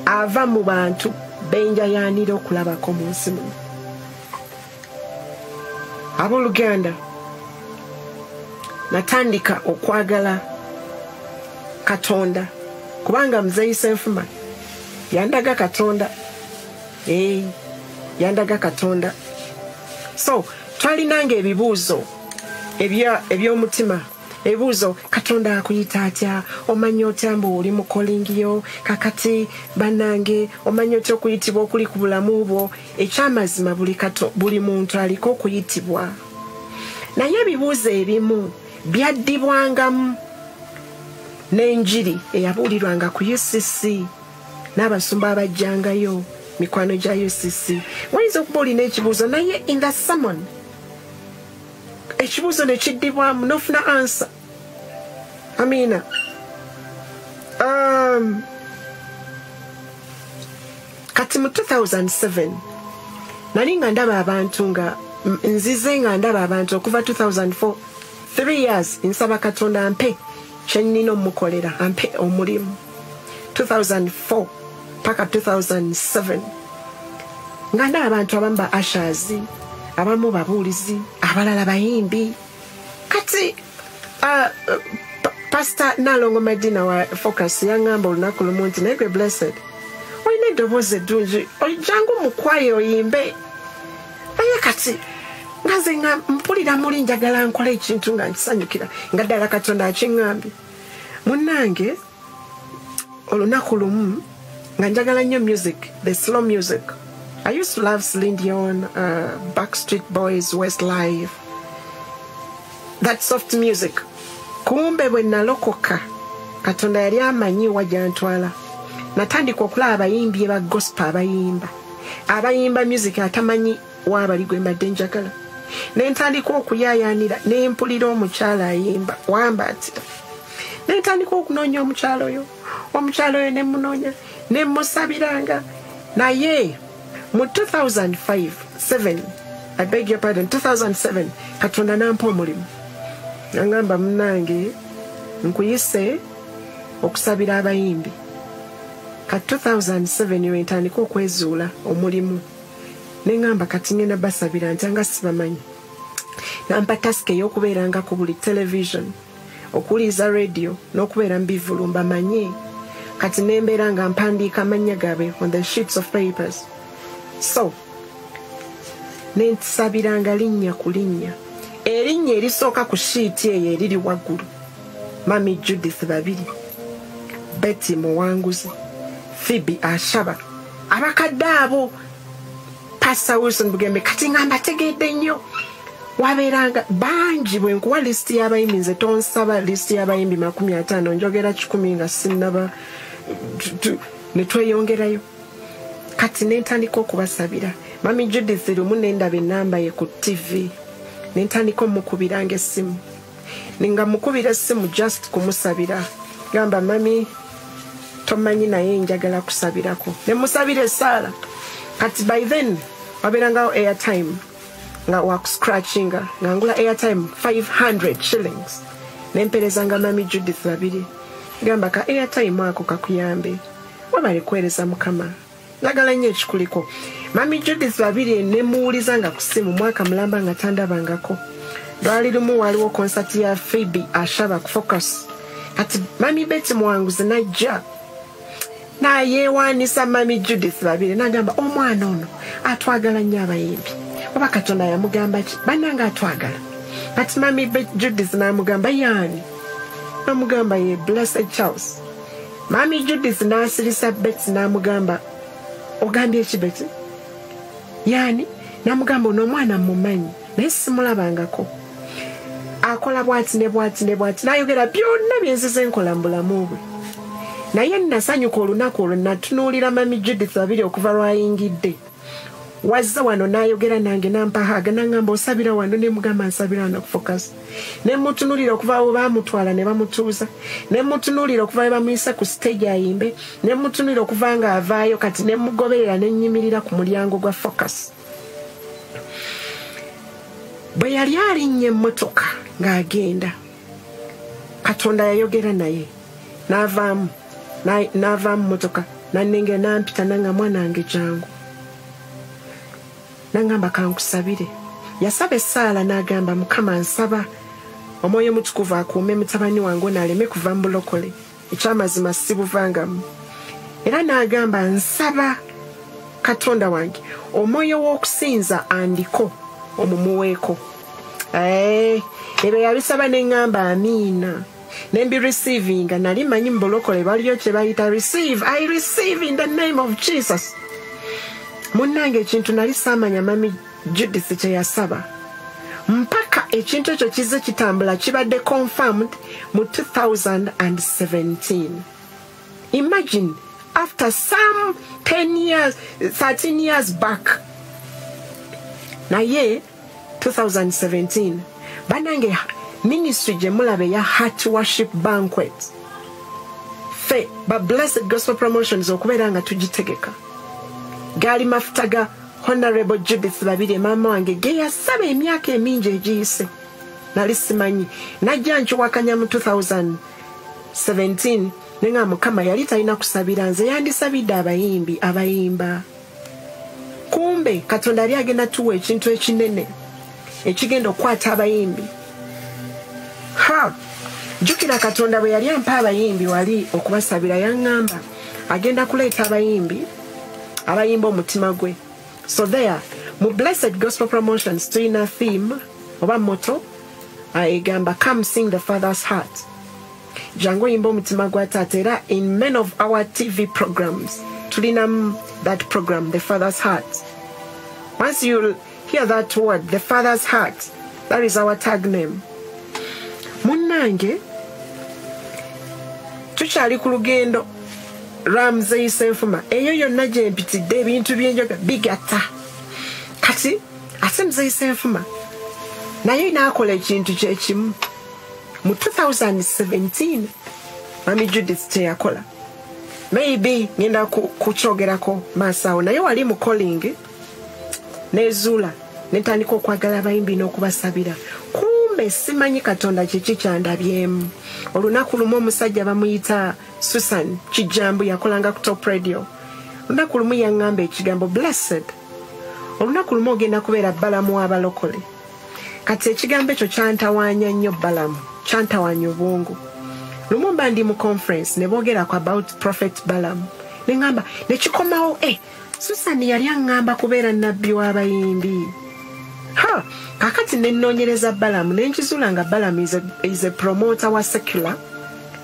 ava mu bantu benjayanira okulabako mu nsi muno abooluganda natandika okwagala katonda kubanga muzeyisa enfuma yandaga katonda. Ee yandaga katonda. So twalinanga ebibuuzo eby'omutima ebibuuzo katonda akuyita atya? Omanyi otya mbu oli mu kolingiyo kakati bannange omanyi otya okuyitibwa okuli ku bulamu bwo? Ekyamazima buli muntu aliko okuyitibwa. Naye ebibuuzo ebimu byaddibwangamu n'enjiri eyabuulirwanga ku ucc n'abasumba abajjangayo mikwano gya ucc wayinza okuba olina ekibuuzo naye in the sermon ekibuuzo ne kiddibwamu nofuna ansa. Amiina um, kati mu 2007 nali nga ndaba abantu nga nzize nga ndaba abantu okuva 2004 3 years nsaba katonda ampe kyenina omukolera ampe omulimu. 2004 paka 2007 nga ndaba abantu abamu ba ashers abamu babuulizi abalala bayimbi. Kati uh, pa- pastor nalongo madina wa focus yaŋŋamba olunaku lumu nti naye gwe blessed olina eddoboozi eddungi ojjangu mukwayo oyimbe. Naye kati nga nze nga mpulira muli njagala nkola ekintu nga nkisanyukira nga ddala katonda akiŋŋambye. Munnange olunaku lumu nga njagala nnyo music the slow music i used to love Celine Dion uh, backstreet boys westlife. That soft music. Kumbe bwe nalokoka katonda yali amanyi wa gyantwala natandika okulaba abayimbi ba gospel abayimba. Abayimba music atamanyi waabali gwe mbadde njagala. Nentandika okuyaayanira nempulira omukyala ayimba wambaatira. Nentandika okunoonya omukyalo oyo omukyalo oyo nemunoonya nemusabiranga naye mu 2005 7 i beg your pardon 2007 katonda nampa omulimu. Nangamba munange nkuyise okusabira abayimbi. Kati 2007 we ntandika okwezuula omulimu. Neŋŋamba kati ngenda basabira nti anga sibamanyi. Nampa tasika ey'okubeeranga ku buli television okuwuliza radio n'okubeera mu bivulu mbamanye kati nembeera nga mpandiika amannya gaabwe on the sheets of papers so nensabiranga linnya ku linnya. Erinnya erisooka ku shiiti eyo eriri waggulu. Mami judith babiri betty muwanguzi fibi ashaba abakadde abo pasta wilson bugembe kati nga mbategedde nnyo. Wabeeranga bangi bwe nkuwa lisiti y'abayimbi nze tonsaba lisiti y'abayimbi makumi ataano njogera kikumi nga tu- ne tweyongerayo kati nentandika okubasabira. Mami judith lumu nendaba enamba ye ku tv nentandika omukubiranga essimu nga mukubira essimu just kumusabira. Gamba mami tomanyi naye njagala kusabirako. Nemusabira esaala kati by then wabeerangawo airtime nga wakuscratchinga nga ngula airtime 500 shillings. Nemperezanga mami judith babiri. Gamba ka airtime ako kakuyambe. Wabale kuweereza mukama njagala nnyo ekikuliko. Mami judith babiri nemuwuliza nga ku ssimu mwaka mulamba nga tandabangako. Lwali lumu waliwo konsati ya phoebe ashaba ku focus. Kati mami beti muwanguzi najja. Nayewanisa mami judith babiri nagamba omwana ono atwagala nnyo abayimbi. Oba katonda yamugamba ki? Bannanga atwagala. Kati mami judith namugamba yaani? Namugamba ye blessed charles. Mami judith nasirisa beti namugamba ogambye ki beti yaani namugamba ono omwana mumanyi naye simulabangako. Akola bwati ne bwati ne bwati nayogera byonna byenzize nkola mu bulamu bwe. Naye nasanyuka olunaku olwo natunuulira mami judith babiri okuva lwayingidde wazza wano nayogera nange nampahaga naŋamba osabira wano nemugamba nsabira wano kufocus. Nemutunulira okuva we bamutwala ne bamutuuza. Nemutunulira okuva we bamuyisa ku stage ayimbe. Nemutunulira okuva nga avaayo kati nemugoberera nenyimirira ku mulyango gwa focus. Bwe yali alinnya emmotoka ng'agenda katonda yayogera naye n'avaamu na- n'avaamu motoka nanenge nampita nanga mwana wange jangu nangamba kankusabire. Yasaba essaala n'agamba mukama nsaba omwoyo mutukuvu akuume mutabani wange ono aleme kuva mu bulokole ekyamazima sibuvangamu. Era n'agamba nsaba katonda wange omwoyo w'okusinza andiko omumuweeko. Eh, ebyo yabisaba neŋŋamba amiina nembireceivinga nali manyi mubulokole baliyo kye bayita receive i receive in the name of jesus munnange ekintu nali saamanya mami judith kye yasaba. Mpaka ekintu ekyo kize kitambula kibadde confirmed mu 2017 imagine after some 10 years 13 years back. Naye 2017 banange ministry gye mulaba eya heart worship banquet. Ffe ba blessed gospel promotions okubeera nga tugitegeka gaali mafuta ga honorable judith babiri maama wange ge yasaba emyaka emingi egiyise. Nali simanyi. Najja nkiwakanya mu 2017 nenga mukama yali talina kusabira nze yandisabidde abayimbi abayimba. Kumbe katonda yali agenda tuwa ekintu ekinene ekigenda okukwata abayimbi. Ha! Jjukira katonda bwe yali ampa abayimbi wali okubasabira yaŋŋamba agenda kuleeta abayimbi abayimba omutima gwe. So there mu blessed gospel promotions tulina theme oba moto egamba come sing the father's heart. Jangu oyimba omutima gwa taata era in many of our tv programs tulinamu that program the father's heart. Once you hear that word the father's heart that is our tag name. Munnange tukyali ku lugendo ramzeisa enfuma eyo yonna gye mpitidde ebintu byenjoga bigatta kati ate muzeisa enfuma naye naakola ekintu kyekimu mu. 2017 mami judith kyeyakola maybe ngenda ku- kukyogerako maaso awo naye wali mu calling. Nezuula netandika okwagala abayimbi n'okubasabira kumbe simanyi katonda kiki kyandabyemu olunaku lumu omusajja bamuyita susan kijambu yakolanga ku top radio. Olunaku lumu yaŋŋamba ekigambo blessed. Olunaku lumu ogenda kubeera balamu w'abalokole kati ekigambo ekyo kyantawaanya nnyo balamu kyantawaanya obwongo. Lumu mba ndi mu conference ne boogerako about prophet balamu. Neŋŋamba nekikomawo e susan yali aŋŋamba kubeera nabbi w'abayimbi ha kakati nenoonyereza balamu nenkizuula nga balamu is a, promoter wa secular.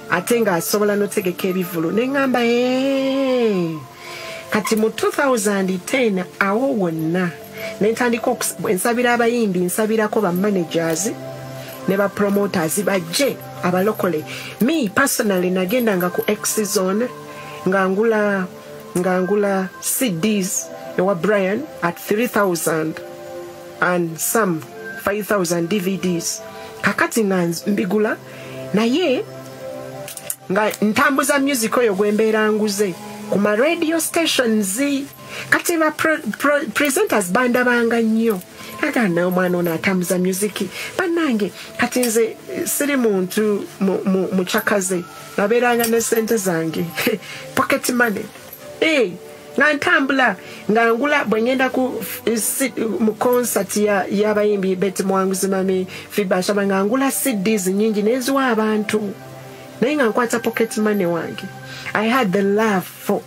Ate ng'asobola notegeka ebivulu neŋŋamba "Eh." kati mu 2010 awo wonna nentandika ensabira abayimbi nsabirako bamanagers ne bapromoters bajje abalokole. Me personally nagendanga ku exzone ngangula ngangula cds ewa brian at 3000 and some 5000 dvds kakati mbigula naye nga ntambuza music oyo gwembeera nguze. Ku ma radio stations kati ba presenters bandabanga nnyo. Agana omwana ono atambuza music. Bannange kati nze siri muntu mu- mu- mukyakaze nabeeranga ne sente zange. Pocket money. Eh, nga ntambula nga ngula bwe ngenda mu ya- y'abayimbi bet mwanguzi mami fibashaba nga ngula cds nyingi neziwa abantu. Naye nga nkwata pocket money wange. I had the love for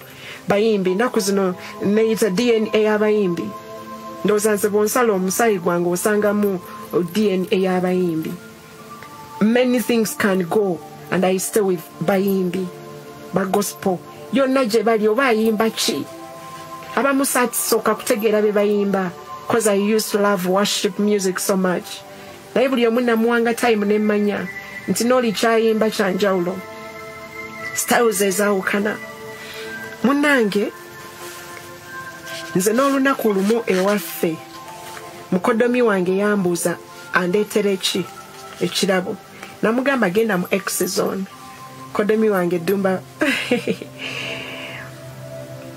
bayimbi. Ennaku zino neyita dna y'abayimbi ndowooza nze bwonsala omusayi gwange osangamu dna y'abayimbi many things can go and i stay with bayimbi. Bagospel yonna gye bali oba ayimba ki abamu saatisooka kutegeera be bayimba cause i used to love worship music so much. Naye buli omu namuwanga time nemmanya nti nooli kyayimba kyanjawulo styles ezaawukana. Munnange nze n'olunaku lumu ewaffe mukodomi wange yambuuza andeetera eki ekirabo? Namugamba genda mu exzone kodomi wange dumba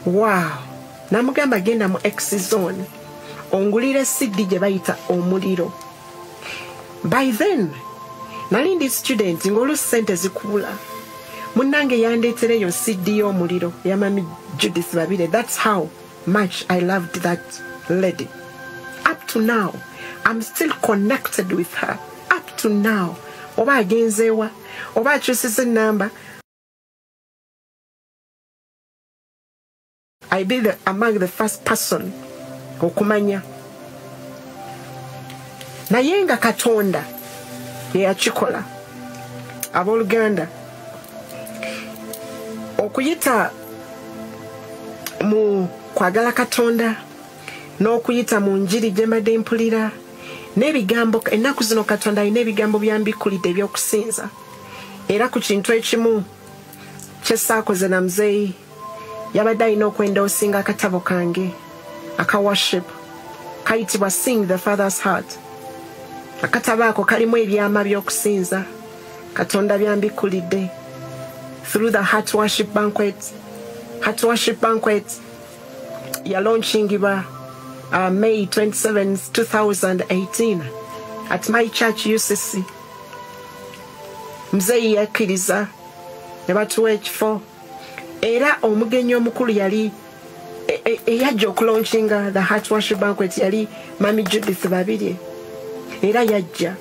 wow namugamba genda mu exzone ongulira siddi gye bayita omuliro. By then nali ndi student ng'olusi sente zikubula. Munnange yandeetera eyo siddi y'omuliro yamami judith babire. That's how much i loved that lady. Up to now i'm still connected with her. Up to now oba agenzeewa oba akyusiza enamba i be the, among the first person okumanya naye nga katonda yeyakikola abooluganda okuyita mu kwagala katonda n'okuyita mu njiri gye mbadde mpulira n'ebigambo ennaku zino katonda alina ebigambo byambikulidde ebyokusinza. Era ku kintu ekimu kyesaakoze na muzeeyi yabadde alina okwenda osinga akatabo kange aka worship. Kayitibwa sing the father's heart. Akatabo ako kalimu ebyama by'okusinza. Katonda byambikulidde. Through the heart worship banquet. Heart worship banquet yalaunchingibwa uh, may 27 2018 at my church ucc muzeeyi yakkiriza ne batuwa ekifo era omugenyi omukulu yali e- e- eyajja okulaunchinga the heart worship banquet yali mami judith babirye. Era yajja.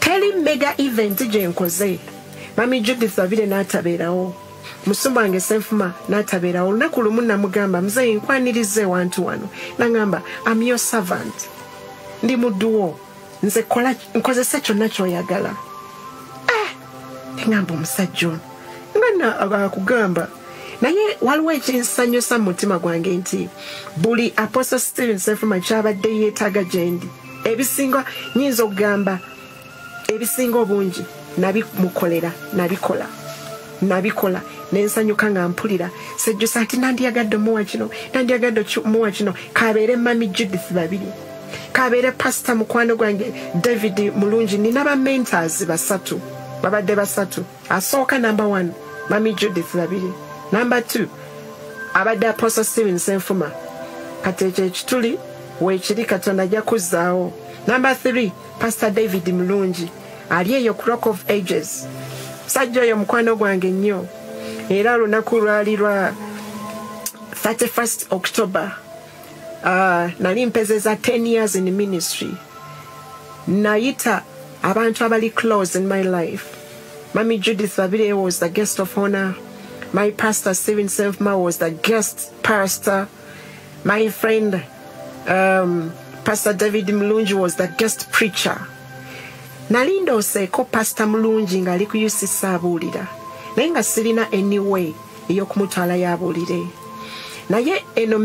Teri mega event gye nkoze. Mami judith babire n'atabeerawo. Musumba wange senfuma n'atabeerawo. Olunaku lumu namugamba muzeeyi nkwaniriza ewantu wano. Nagamba am your servant. Ndi mudduwo nze kola nkozesa kyonna kyoyagala. Neŋamba omusajja ono nga akugamba naye waliwo ekinsanyusa mu mutima gwange nti buli apostle steven senfuma kyabadde yeetaaga gyendi ebisinga nyinza okugamba ebisinga obungi nabimukolera nabikola nabikola nensanyuka nga mpulira. Sejjusa nti nandiyagadde omuwa kino nandiyagadde omuwa kino. Kabeere mami judith babiri. Kabeere pasita mukwano gwange david mulungi nina bamentors basatu babadde basatu. Asooka number one mami judith babiri number two abadde apostle steven senfuma kati ekyo ekituli weekiri katonda ajja kuzzaawo. Number three pastor david mulungi ali eyo ku rock of ages. Musajja oyo mukwano gwange nnyo. Era olunaku lwali lwa 31st october. Uh, nali mpezeza 10 years in ministry. Nayita abantu abali close in my life mami judith babire was the guest of honor. My pastor stephen selfma was the guest pastor. My friend um, pastor david mulungi was the guest preacher. Nali ndooseeko pasita mulungi ng'ali ku ucc abuulira naye nga sirina anyway ey'okumutwala yabuulire naye eno,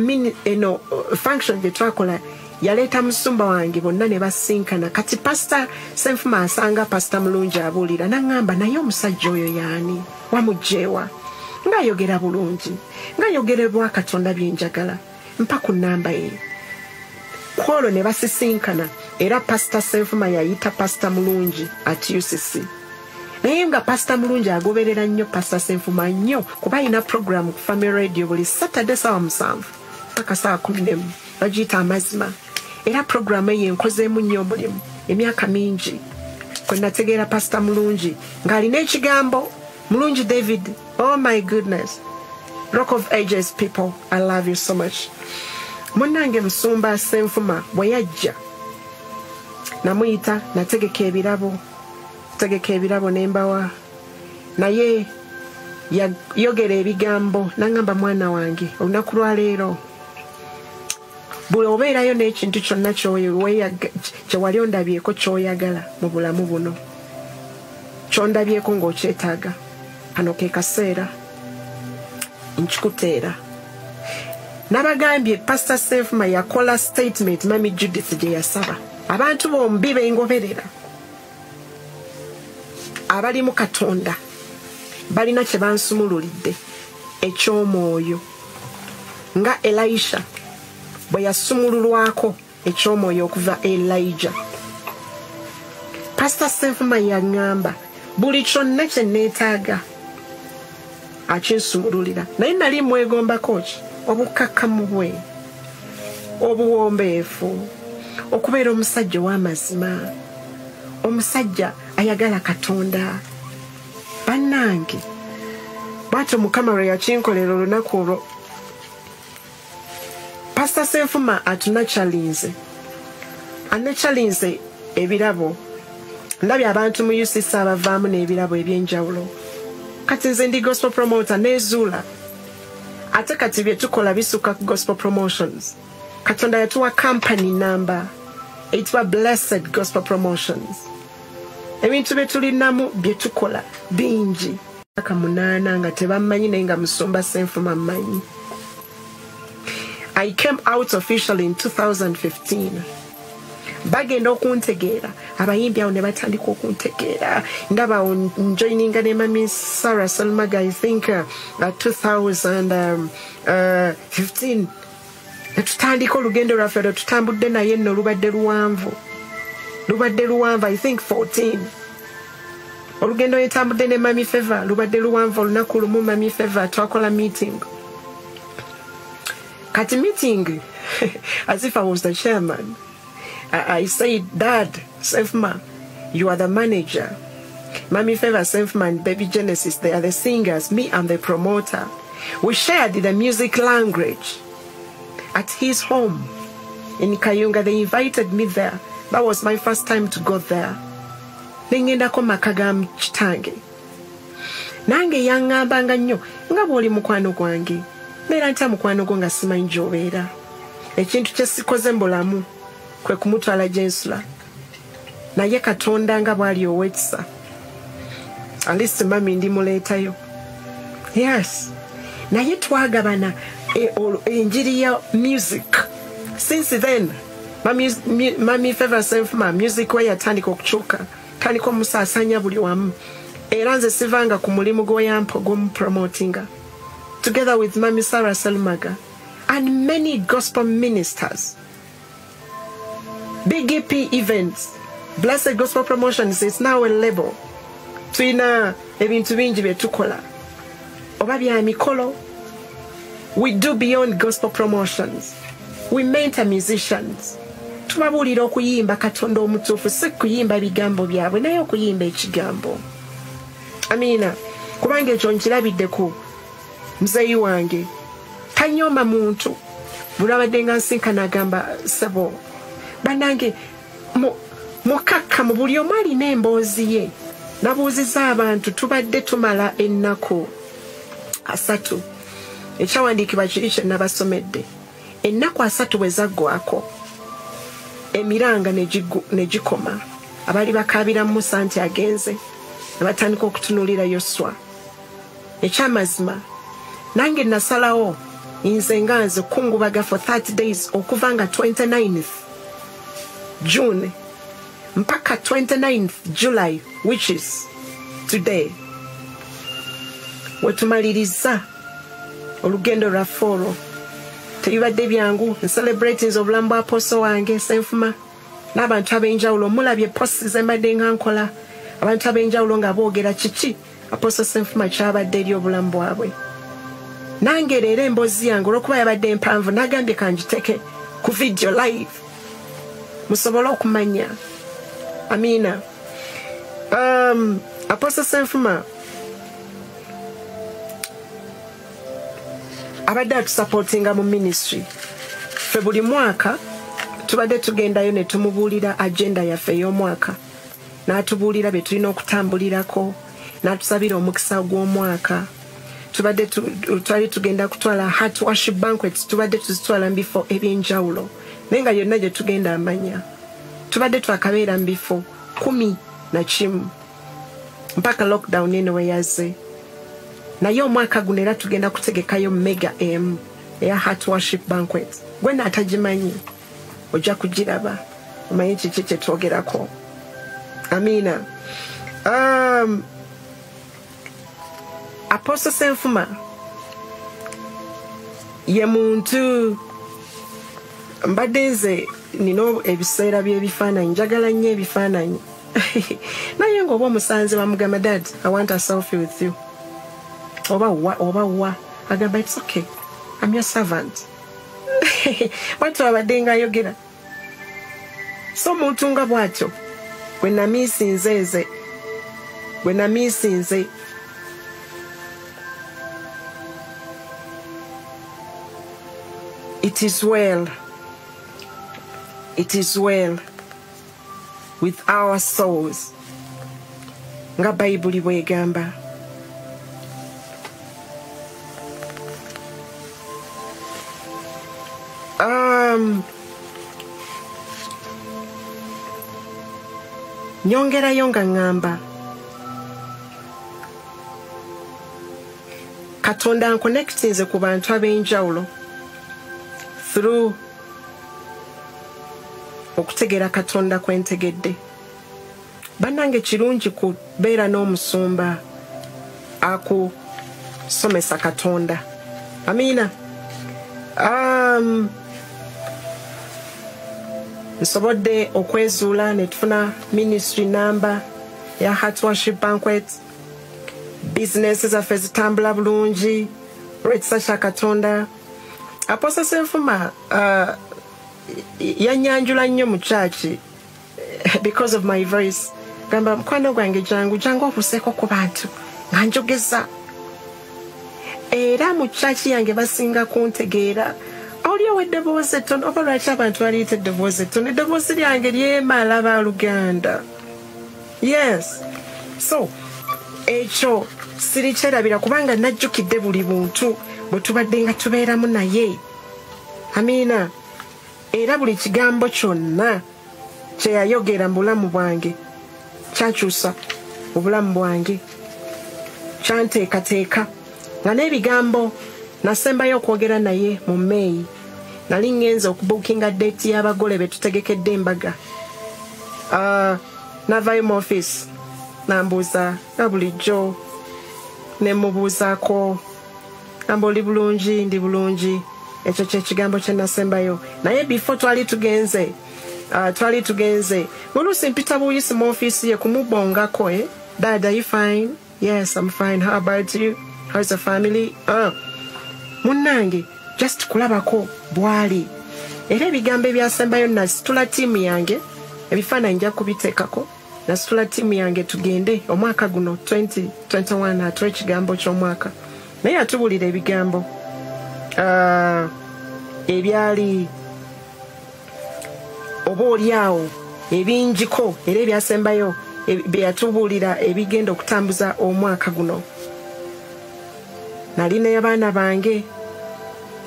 eno uh, function gye twakola yaleeta musumba wange bonna ne basinkana. Kati pasita senfuma asanga pasita mulungi abuulira naŋŋamba naye omusajja oyo yaani wamugjeewa ng'ayogera bulungi. Ng'ayogerebwa katonda byenjagala. Mpa ku nnamba ye. Kwolwo ne basisinkana era pasita senfuma yayita pasita mulungi at ucc naye nga pasita mulungi agoberera nnyo pasita senfuma nnyo kuba alina programu ku fami radio buli saturday sawa musanvu paka sawa kumi nemu bagiyita amazima era programu eyo enkozeemu nnyo omulimu emyaka mingi. Kwe nategeera pasita mulungi ng'alina ekigambo mulungi david oh my goodness rock of ages people i love you so much. Munnange musumba senfuma bwe yajja namuyita nategeka ebirabo tegeka ebirabo nembawa naye yayogera ebigambo naŋŋamba mwana wange olunaku lwaleero buli obeerayo n'ekintu kyonna kyewali ondabyeko kyoyagala mu bulamu buno. Kyondabyeko ng'okyetaaga. Kano ke kaseera. Nkikuteera. Nabagambye pastor senfuma yakola statement mami judith gye yasaba. Abantu bombi bengoberera abalimu katonda balina kye bansumululidde ekyomwoyo. Nga elisha bwe yasumululwako ekyomwoyo okuva elija pasita senfuma yaŋŋamba buli kyonna kye neetaaga akinsumululira. Naye nali mwegombako ki? Obukakkamu bwe obuwombeefu okubeera omusajja ow'amazima. Omusajja ayagala katonda. Bannange bwatyo mukama lwe yakinkolera olunaku olwo pasita senfuma atunakyalinze anakyalinze ebirabo. Ndabye abantu mu ucc abavaamu n'ebirabo ebyenjawulo. Kati nze ndi gospel promoter nezuula ate kati bye tukola bisuka ku gospel promotions. Katonda yatuwa company number. Eyitibwa blessed gospel promotions. Ebintu bye tulinamu bye tukola bingi. Aka munaana nga tebammanyi naye nga musumba senfuma mmanyi i came out officially in 2015 bagenda okuntegeera abayimbi awo ne batandika okuntegeera ndaba njoininga ne mami sarah selmaga i think uh, uh, 2015 netutandika olugendo lwaffe lwe tutambudde naye nno lubadde luwanvu. Lubadde luwanvu i think 14 olugendo yetambudde ne mami feva lubadde luwanvu olunaku lumu mami feva twakola meeting kati meeting as if i was the chairman I, I said, Dad, Sefma, you are the manager. Mommy Favor, Sefma, and Baby Genesis, they are the singers. Me, I'm the promoter. We shared the music language at his home in Kayunga. They invited me there. That was my first time to go there. nengendako maka ga kitange nange yaŋŋambanga nnyo nga bw'oli mukwano gwange mbeera ntya mukwano gwo nga simanyi gy'obeera. Ekintu kye sikoze mu bulamu kwe kumutwala gyensula naye katonda nga bw'ali ow'ekisa. Alisi mami ndimuleetayo yes. Naye twagabana enjiri ya music. Since then mami, mami favor senfuma music we yatandika okukyuka tandika omusaasanya buli wamu. Era nze sivanga ku mulimu gw'oyampa gw'omupromotinga together with mami sarah selmaga and many gospel ministers Big EP events. Blessed Gospel Promotions is now a label. Tulina ebintu bingi bye tukola. Oba bya mikolo. We do beyond gospel promotions. We mentor musicians. Tubabuulira okuyimba katonda omutuufu si kuyimba bigambo byabwe naye okuyimba ekigambo. Amiina. Kubanga ekyo nkirabidde ku muzeeyi wange. Tanyooma muntu. Bulabadde nga nsinkana agamba sebo bannange mukakka mu buli omu alina emboozi ye nabuuziza abantu tubadde tumala ennaku asatu ekyawandiikibwa kiri kye nabasomedde ennaku asatu bwe zaggwako emiranga ne gikoma abaali bakaabira musa nti agenze ne batandika okutunuulira yoswa ekyamazima nange nasalawo. Nze nga nze kungubaga for 30 days okuva nga 29th June mpaka 29th July which is today. Wetumaliriza olugendo lwa folo. Tebibadde byangu ncelebratinz obulamu bwa poso wange senfuma. N'abantu ab'enjawulo mulabye posi zembadde nga nkola. Abantu ab'enjawulo nga boogera kiki? Aposo senfuma kyabadde eri obulamu bwabwe nange leero emboozi yange olw'okuba yabadde empanvu nagambye kangiteke ku video live. Musobole okumanya. Amiina um, apostle senfuma abadde atusapootinga mu ministry. Ffe buli mwaka tubadde tugendayo ne tumubuulira agenda yaffe ey'omwaka. N'atubuulira bye tulina okutambulirako n'atusabira omukisa gw'omwaka tubadde tu- twali tugenda kutwala heart worship banquet tubadde tuzitwala mu bifo ebyenjawulo. Naye nga yonna gye tugenda amanya tubadde twakabeera mu bifo kumi na kimu. Mpaka lockdown eno weyaze naye omwaka guno era tugenda kutegekayo mega m eya heart worship banquet. Gwe naatagimanyi ojja kugiraba omanyi kiki kyetwogerako amiina um, apostle senfuma ye muntu. Mbadde nze nina ebiseera by'ebifaananyi njagala nnyo ebifaananyi. Naye ngaoba omusanze bamugamba dad i want a selfie with you. Oba wa oba wa. Agamba its okay. I'm your servant. Bwatyo abadde nga ayogera so omuntu nga bw'atyo gwe namiisinze nze gwe namiisinze it is well. It is well. With our souls. Nga bayibuli bwegamba um, nyongerayo nga ngamba. katonda nkonekitinze kubantu ab'enjawulo through okutegeera katonda kwentegedde bannange kirungi kubeera n'omusumba akusomesa katonda. Amiina um, nsobodde okwezuula ne tufuna ministry namba ya heart worship banquet. Bizinesi zaffe zitambula bulungi. Olw'ekisa kya katonda aposa senfuma uh, yanyanjula nnyo mu kyaki because of my voice. Gamba mukwano gwange jangu jangu obuseeko ku bantu nga njogeza. Era mu kyaki yange basinga kuntegeera oliwo eddoboozi ettono oba lwaki abantu baliyita eddoboozi ettono eddoboozi lyange lyemala baluganda yes. So ekyo sirikyerabira kubanga najjukidde buli buntu bwe tubadde nga tubeeramu naye. Amiina era buli kigambo kyonna kyeyayogera mu bulamu bwange kyakyusa obulamu bwange. Kyanteekateeka nga n'ebigambo nasembayo okwogera naye mu meeyi nali ŋŋenza okubuukinga deeti y'abagole be tutegekedde embaga. Ah, navayo mu offisi nambuuza nga bulijjo? Ne namba oli bulungi ndi bulungi. Ekyo kyekigambo kye nasembayo. Naye before twali tugenze uh, twali tugenze oluusi mpita buyisi mu ofiisi ye kumubongako eh? dad are you fine? Yes i'm fine. How about you? How's the family? Uh. munnange just kulabako bwali. Era ebigambo ebyasembayo nasitula ttiimu yange ebifaananyi nja kubiteekako nasitula ttiimu yange tugende omwaka guno 2021 atuwa ekigambo ky'omwaka naye atubulira ebigambo. Ah, ebyali oba oli awo ebingiko era ebyasembayo bye yatubuulira ebigenda okutambuza omwaka guno. Nali n'abaana bange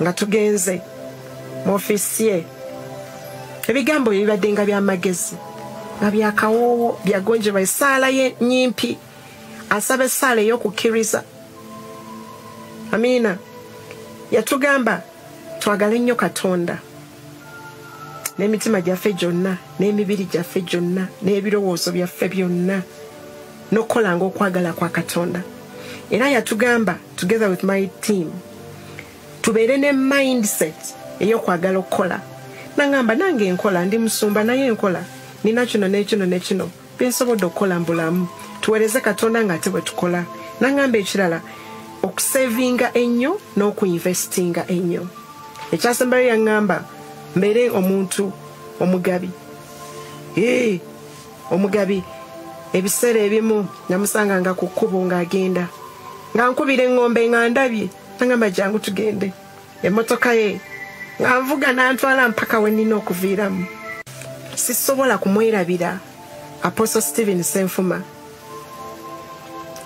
nga tugenze mu ofiisi ye. Ebigambo bye bibadde nga byamagezi nga byakawoowo byagonjebwa essaala ye nyimpi asaba essaala ey'okukkiriza amiina yatugamba twagale nnyo katonda. N'emitima gyaffe gyonna n'emibiri gyaffe gyonna n'ebirowoozo byaffe byonna n'okukolanga okwagala kwa katonda. Era yatugamba together with my team tubeere ne mindset ey'okwagala okukola. Naŋŋamba nange enkola ndi musumba naye enkola nina kino n'ekino n'ekino byensobodde okukola mu bulamu tuweereze katonda ng'ate bwe tukola. Naŋŋamba ekirala okusevinga ennyo n'okuinvestinga ennyo. Ekyasembayo yaŋŋamba mbeere omuntu omugabi. Ee omugabi ebiseera ebimu namusanganga ku kkubo ng'agenda. Nga nkubira eŋŋombe nga ndabye naŋŋamba jangu tugende. Emmotoka ye nga nvuga nantwala mpaka we nnina okuviiramu. Sisobola kumwerabira apostle stephen senfuma.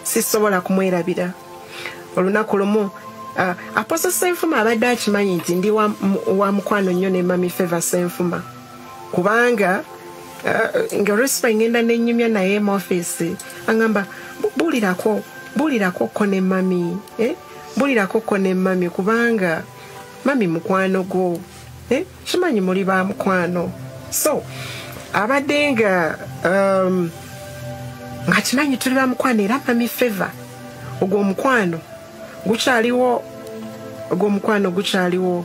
Sisobola kumwerabira olunaku lumu uh, apostle senfuma abadde akimanyi nti ndi wa, mu- wa mukwano nnyo ne mami feva senfuma kubanga uh, nga olwesiba ngenda nenyumya naye mu ofiisi agamba "Bu- buulirako buulirako ko ne mami eh? buulirako ko ne mami kubanga mami mukwano gwo eh? kimanyi muli ba mukwano so abadde nga um, nga kimanyi tuli ba mukwano era mami feva ogwo omukwano gukyaliwo ogwo omukwano gukyaliwo.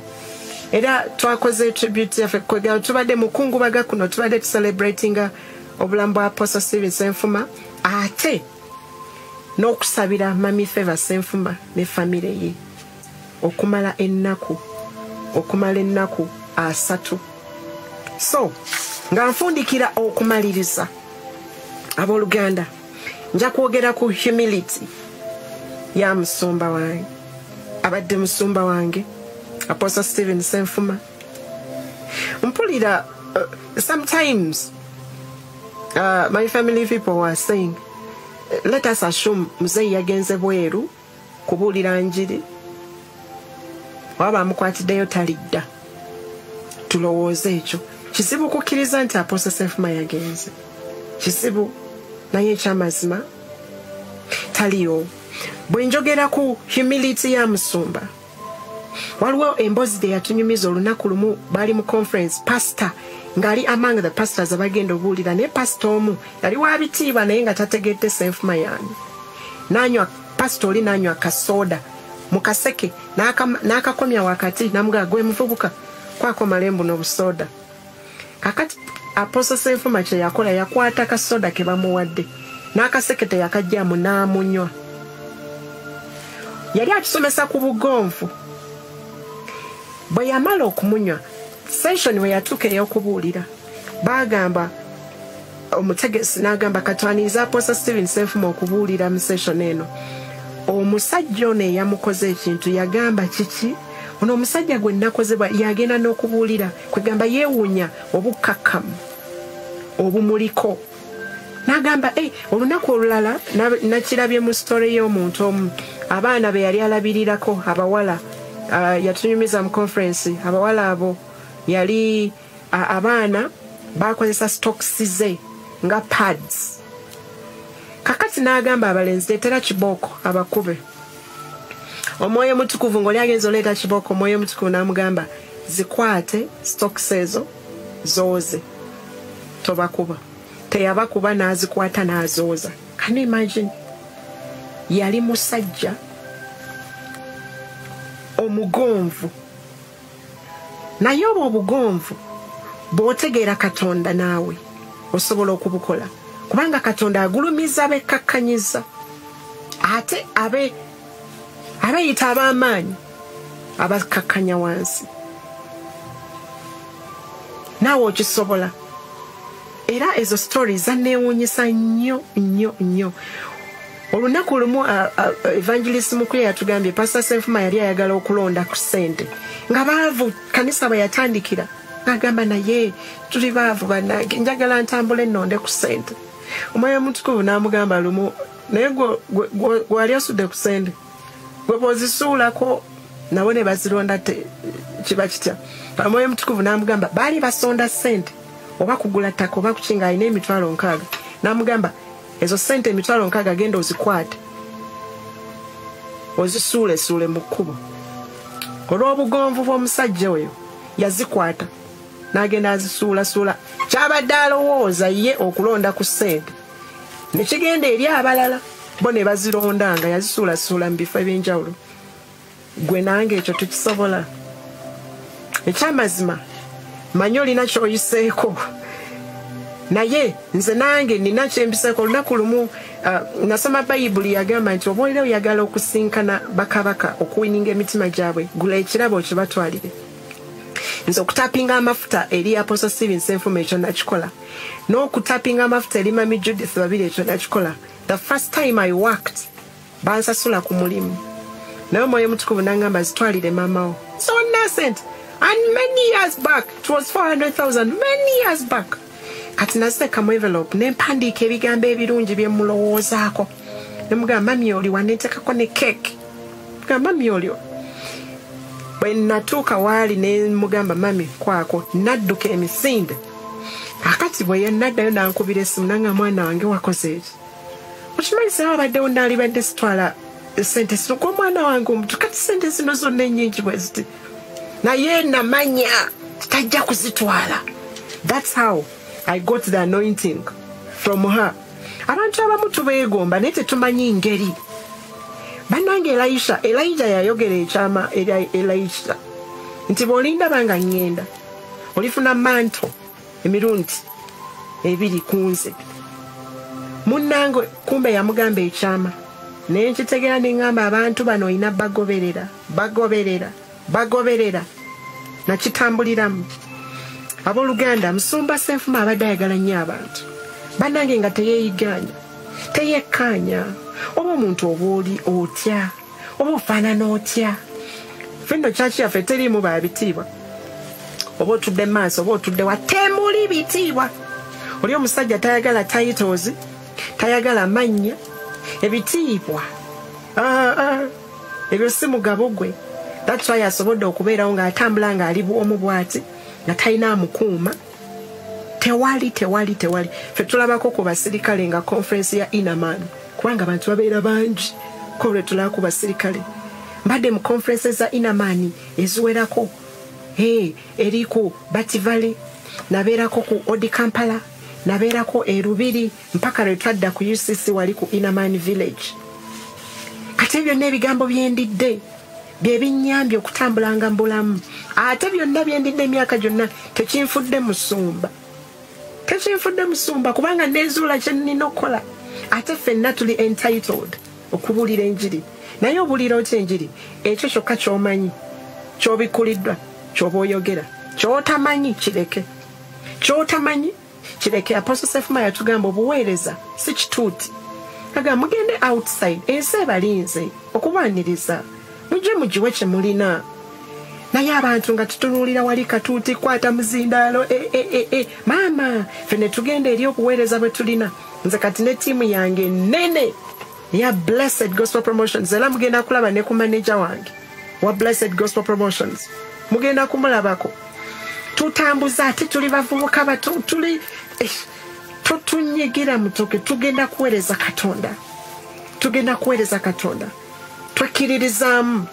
Era twakoze tribute yaffe kwegala tubadde mukungubaga kuno tubadde tucelebratinga obulamu bwa apostle steven senfuma ate n'okusabira mami feva senfuma ne famire ye okumala ennaku okumala ennaku asatu. So nga nfundikira okumaliriza abooluganda nja kwogera ku humility ya musumba wange. Abadde musumba wange. Apostle stephen senfuma mpulira uh, sometimes uh, my family people were saying let us assume muzeyi yagenze bweru kubuulira njiri. Waba amukwatiddeyo talidda. Tulowooza ekyo. Kizibu kukkiriza nti apostle senfuma yagenze. Kizibu naye ekyamazima taliyo bwe njogera ku humility ya musumba. Waliwo emboozi gye yatunyumiza olunaku lumu baali mu conference. Pastor ng'ali among the pastors abagenda obuwulira naye pastor omu yali wa bitiibwa naye nga tategedde senfuma yaani nanywa pastor oli nanywa kasooda mu kaseke n'aka- n'akakomya wakati namugaa gwe muvubuka kwako malembu n'obusooda kakati aposo senfuma kye yakola yakwata kasoda ke bamuwadde n'akaseke teyakajjamu n'amunywa yali atusomesa ku bugonvu bwe yamala okumunywa session we yatuuka ey'okubuulira baagamba omutegesi n'agamba katwaniriza aposa stephen senfuma okubuulira mu session eno. Omusajja ono eyamukoze ekintu yagamba kiki? Ono omusajja gwe nakozebwa yagenda n'okubuulira kwegamba yeewuunya obukkakkamu obumuliko n'agamba "Ei, olunaku olulala na- nakirabye mu sitole y'omuntu omu. Abaana be yali alabirirako abawala yatunyumiza mu conference abawala abo yali abaana bakozesa stokisi ze nga pads. Kakati n'agamba abalenzi leetera kibooko abakube. Omwoyo mutukuvu ngaoli agenza oleeta kibooko omwoyo mutukuvu n'amugamba zikwate stokisi ezo zooze tobakuba teyabakuba n'azikwata n'azooza. You imagine yali musajja omugonvu naye oba obugonvu bw'otegeera katonda naawe osobola okubukola. Kubanga katonda agulumiza bekkakkanyiza ate abe abeeyita ab'amaanyi abakkakkanya wansi. Naawe okisobola era ezo stories zanneewuunyisa nnyo nnyo nnyo. Olunaku lumu evangelist mukulu yatugambye pastor senfuma yali ayagala okulonda ku ssente nga baavu kanisa bwe yatandikira ngagamba naye tuli baavu bannange njagala ntambula ennonde ku ssente. Omwoyo mutukuvu n'amugamba lumu naye gwali osudde ku ssente? Gwe bwozisuulako nabo ne bazironda kiba kitya? Omwoyo mutukuvu n'amugamba baali basonda ssente oba kugula ttaka oba kukinga alina emitwalo nkaaga n'amugamba ezo ssente emitwalo nkaaga genda ozikwate ozisuulesuule mu kkubo. Olw'obugonvu bw'omusajja oyo yazikwata n'agenda azisuulasuula. Kyabadde alowooza ye okulonda ku ssente. Ne kigenda eri abalala bo ne bazironda nga yazisuulasuula mu bifo ebyenjawulo. Gwe nange ekyo tukisobola. Ekyamazima manyi olina kyoyiseeko. Naye nze nange nina kyempiseeko olunaku lumu uh, nasoma bayibuli yagamba nti oba olina oyagala okusinkana bakabaka okuwininga emitima gyabwe gula ekirabo kibatwalire nze okutapinga amafuta eri apostle steven senfuma ekyo nakikola. N'okutapinga amafuta eri mami judith babiri ekyo nakikola. The first time i worked bansasula ku mulimu. Naye omwoyo mutukuvu nangamba zitwalire maamawo so nasent and many years back it was 400000 many years back. Kati naseka mu envelope nempandiika ebigambo ebirungi byemulowoozaako nemugamba mami oliwa netekako ne cake. Gamba mami oliwa bwe natuuka waali nemugamba mami kwako. Nadduka emisinde. Akati bwe yenaddayo nankubira essimu nanga mwana wange wakoze eki okimanyi saba abaddewo naalibadde sitwala sente zino gwe omwana wange omutu? Kati sente zino zonna enyingi bwe ziti naye namanya tajja kuzitwala. Thats how i got the anointing from her. Abantu abamu tubeegomba naye tetumanyi ngeri. Bannange elayisha elayija yayogera ekyama era elayisha nti bw'olindaba nga ŋŋenda olifuna manto emirundi ebiri ku nze. Munnange kumbe yamugamba ekyama. Naye nkitegeera neŋŋamba abantu bano olina bagoberera bagoberera bagoberera. Nakitambuliramu. Abooluganda musumba senfuma abadde ayagala nnyo abantu. Bannange nga teyeeyiganya teyekkaanya oba omuntu oba oli otya? Oba ofaanana otya? Fenno kyaki yaffe teriimu babitiibwa oba otudde maaso oba otudde wa? Temuli bitiibwa. Oli omusajja tayagala titles tayagala mannya ebitiibwa. Ah, ah. ebyo si mugabo gwe that's why asobodde okubeerawo ng'atambula ng'ali bwomu bwati nga talina amukuuma. Tewali tewali tewali. Fe tulabako ku basirikale nga conference ya inaman kubanga abantu babeera bangi ko lwe tulaba ku basirikale. Mbadde mu conference za inaman eziwerako hey, eri ku bativale nabeerako ku odi kampala nabeerako erubiri mpaka lwe twadda ku ucc wali ku inaman village. Kati byonna ebigambo byendidde byebinyambye okutambulanga mu bulamu ate byonna byendidde emyaka gyonna tekinfudde musumba. Tekinfudde musumba kubanga nezuula kyenina okukola ate ffenna tuli entitled okubuulira enjiri. Naye obuulira otya enjiri? Ekyo kyokka kyomanyi kyobikuliddwa kyoba oyogera kyotamanyi kireke. Kyotamanyi kireke apostle sefuma yatugamba obuweereza si kituuti. Aga mugende outside ensi ebalinze okubaaniriza mujje mugiwe kye mulina. Naye abantu nga tutunuulira wali katuuti kwata muzindaalo e, e, e, maama fe ne tugenda eri obuweereza bwe tulina. Nze kati ne ttiimu yange nene ya blessed gospel promotions. Era mugenda kulaba ne ku manaja wange wa blessed gospel promotions. Mugenda kumulabako. Tutambuza ate tuli bavubuka bato tuli eh, totunyigira mutoke tugenda kuweereza katonda. Tugenda kuweereza katonda twekkiririzaamu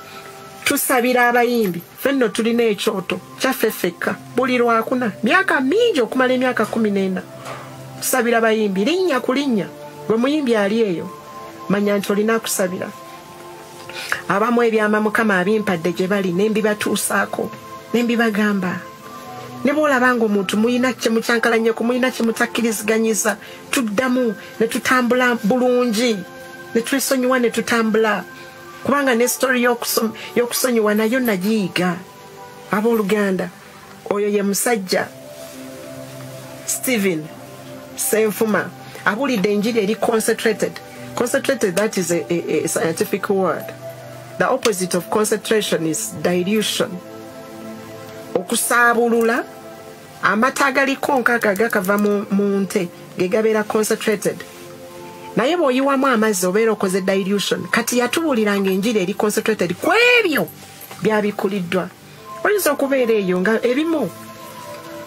tusabira abayimbi. Fenno tulina ekyoto. Kyaffe ffekka buli lwakuna. Myaka mingi okumala emyaka kumi n'ena. Tusabira abayimbi. Linnya ku linnya. Bwe muyimbi ali eyo manya nti olina kusabira. Abamu ebyama mukama abimpadde gye bali nembibatuusaako nembibagamba ne bwolaba nga omuntu muyina kyemukyankalanyeku muyina kyemutakkirizganyiza tuddamu ne tutambula bulungi. Ne twesonyiwa ne tutambula kubanga ne sitori y'okusonyiwa nayo nagiyiga. Abooluganda oyo ye musajja stephen senfuma abulidde enjiri eri concentrated. Concentrated that is a, a, a scientific word. The opposite of concentration is dilution. Okusaabulula amata agaliko nkaaga gakava mu, nte ge gabeera concentrated naye bw'oyiwamu amazzi obeera okoze dilution kati yatubuuliranga enjiri eri concentrated ku ebyo byabikuliddwa. Oyinza okubeera eyo nga ebimu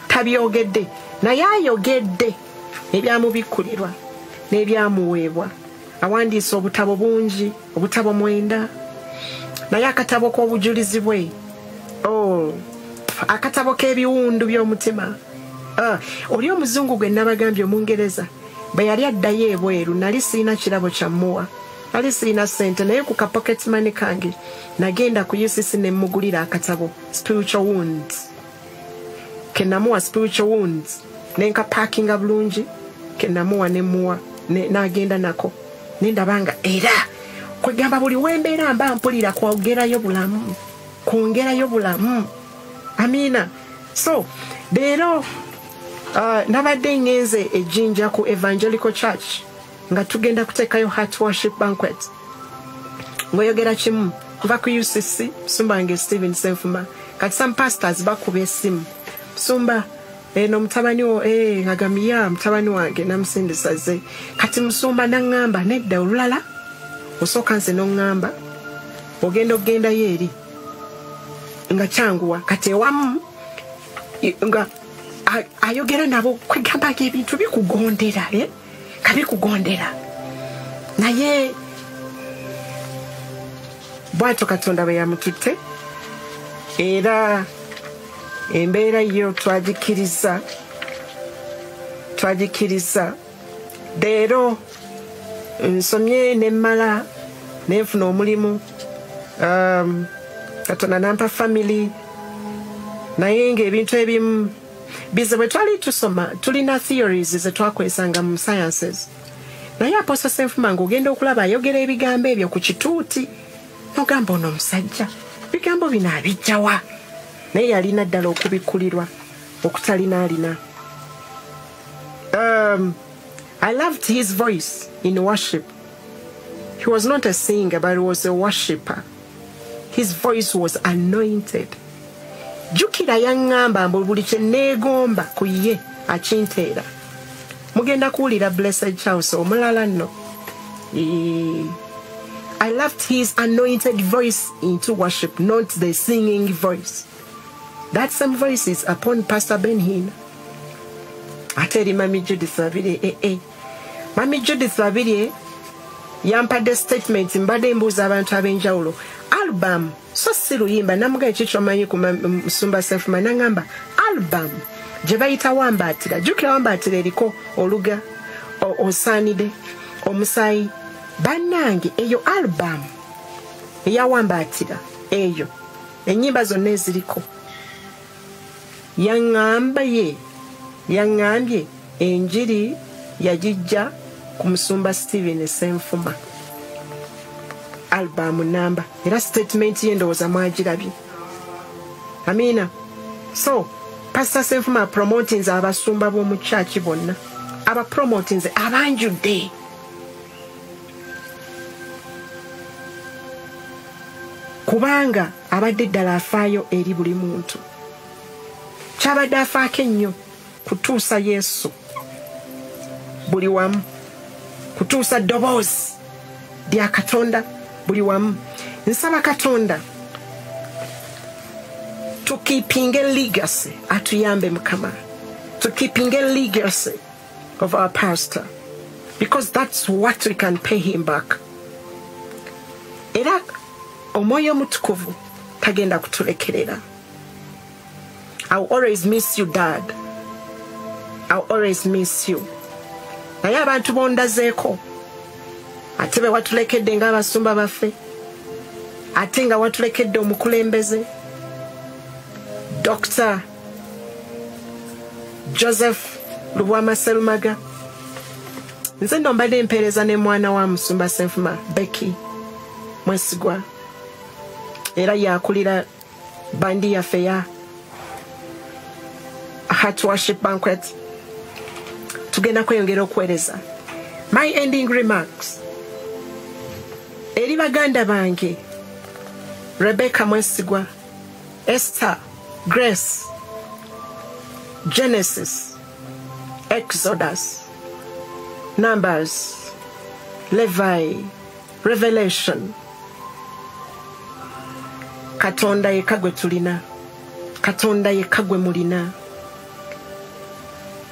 tabyogedde naye ayogedde ebyamubikkulirwa n'ebyamuweebwa. Awandiise obutabo bungi obutabo mwenda naye akatabo k'obujulizi bwe oh, akatabo k'ebiwundu by'omutima. Ah, oli omuzungu gwe nabagambye omungereza bwe yali addayo ebweru nali sirina kirabo kyamuwa nali sirina sente naye ku kapocket money kange nagenda ku ucc nemugulira akatabo spiritual wounds. Kenamuwa spiritual wounds. Nenkapakinga bulungi kenamuwa nemuwa ne- n'agenda nako. Nendabanga era kwegamba buli wembeera mba mpulira kwogerayo bulamu kwongerayo bulamu. Amiina so leero nabadde ngenze ejjinja ku evangelical church nga tugenda kuteekayo heart worship banquet. Ng'oyogera kimu nva ku ucc musumba wange stephen senfuma kati some pastors bakuba esimu. Musumba eno mutabani wo eh, agamiya mutabani wange namusindisa ze. Kati musumba naŋŋamba nedda olulala osooka nze noŋŋamba. Ogenda okugendayo eri nga kyanguwa. Kati ewamu nga ayogera nabo kwegamba nga ebintu bikugondera eh? nga bikugondera. Naye bwatyo katonda bwe yamututte era embeera yo twagikiriza twagikiriza. Leero nsomye nemmala nenfuna omulimu. Um, katonda nampa family. Naye ngaebintu ebimu bize bwe twali tusoma tulina theories zetwakozesanga mu sciences. Naye aposo senfuma ngaogenda okulaba ayogera ebigambo ebyo ku kituuti nogamba ono omusajja bigambo bino abijjawa naye yalina ddala okubikulirwa okutalina alina um, i loved his voice in worship. He was not a singer but he was a worshipper his voice was anointed kye mugenda blessed omulala nno. Eh, i loved his anointed voice into worship not the singing voice. That same voice is upon pastor ben hin ate eri mami judith babirye ee mami judith babirye yampadde statement mbadde mbuuza abantu ab'enjawulo. Album so si luyimba namugaye kikyomanyi ku ma- musumba sefuma naŋŋamba album. Gye bayita wambaatira jjukira wambaatira eriko oluga osaanide omusaayi bannange eyo album eyawambaatira eyo. Ennyimba zonna eziriko. Yaŋŋamba ye yaŋŋambye enjiri yagijja ku musumba stephen senfuma albamu namba. Era statement ye ndowooza mwagirabye. Amiina so pastor senfuma apromotinze abasumba b'omu kyaki bonna. Abapromotinze abanjudde. Kubanga abadde ddala afaayo eri buli muntu. Kyabadde afaako ennyo kutuusa yesu. Buli wamu. Kutuusa ddoboozi lya katonda buli wamu. Nsaba katonda tukipinga legacy atuyambe mukama. Tukipinge legacy of our pastor because that's what we can pay him back. Era omwoyo omutukuvu tagenda kutulekerera I'll always miss you, Dad. I'll always miss you. naye abantu bondazeeko ate be watulekedde ng'abasumba baffe. Ate nga watulekedde omukulembeze. Dr joseph lubwamaserumaga. Nze nno mbadde empeereza ne mwana wa musumba senfuma becky mwesigwa. Era yakulira bandi yaffe ya heart worship banquet. Tugenda kweyongera okuweereza. My ending remarks eri baganda bange. Rebecca mwesigwa esther grace genesis exodus numbers levi revelation katonda yekka gwe tulina katonda yekka gwe mulina.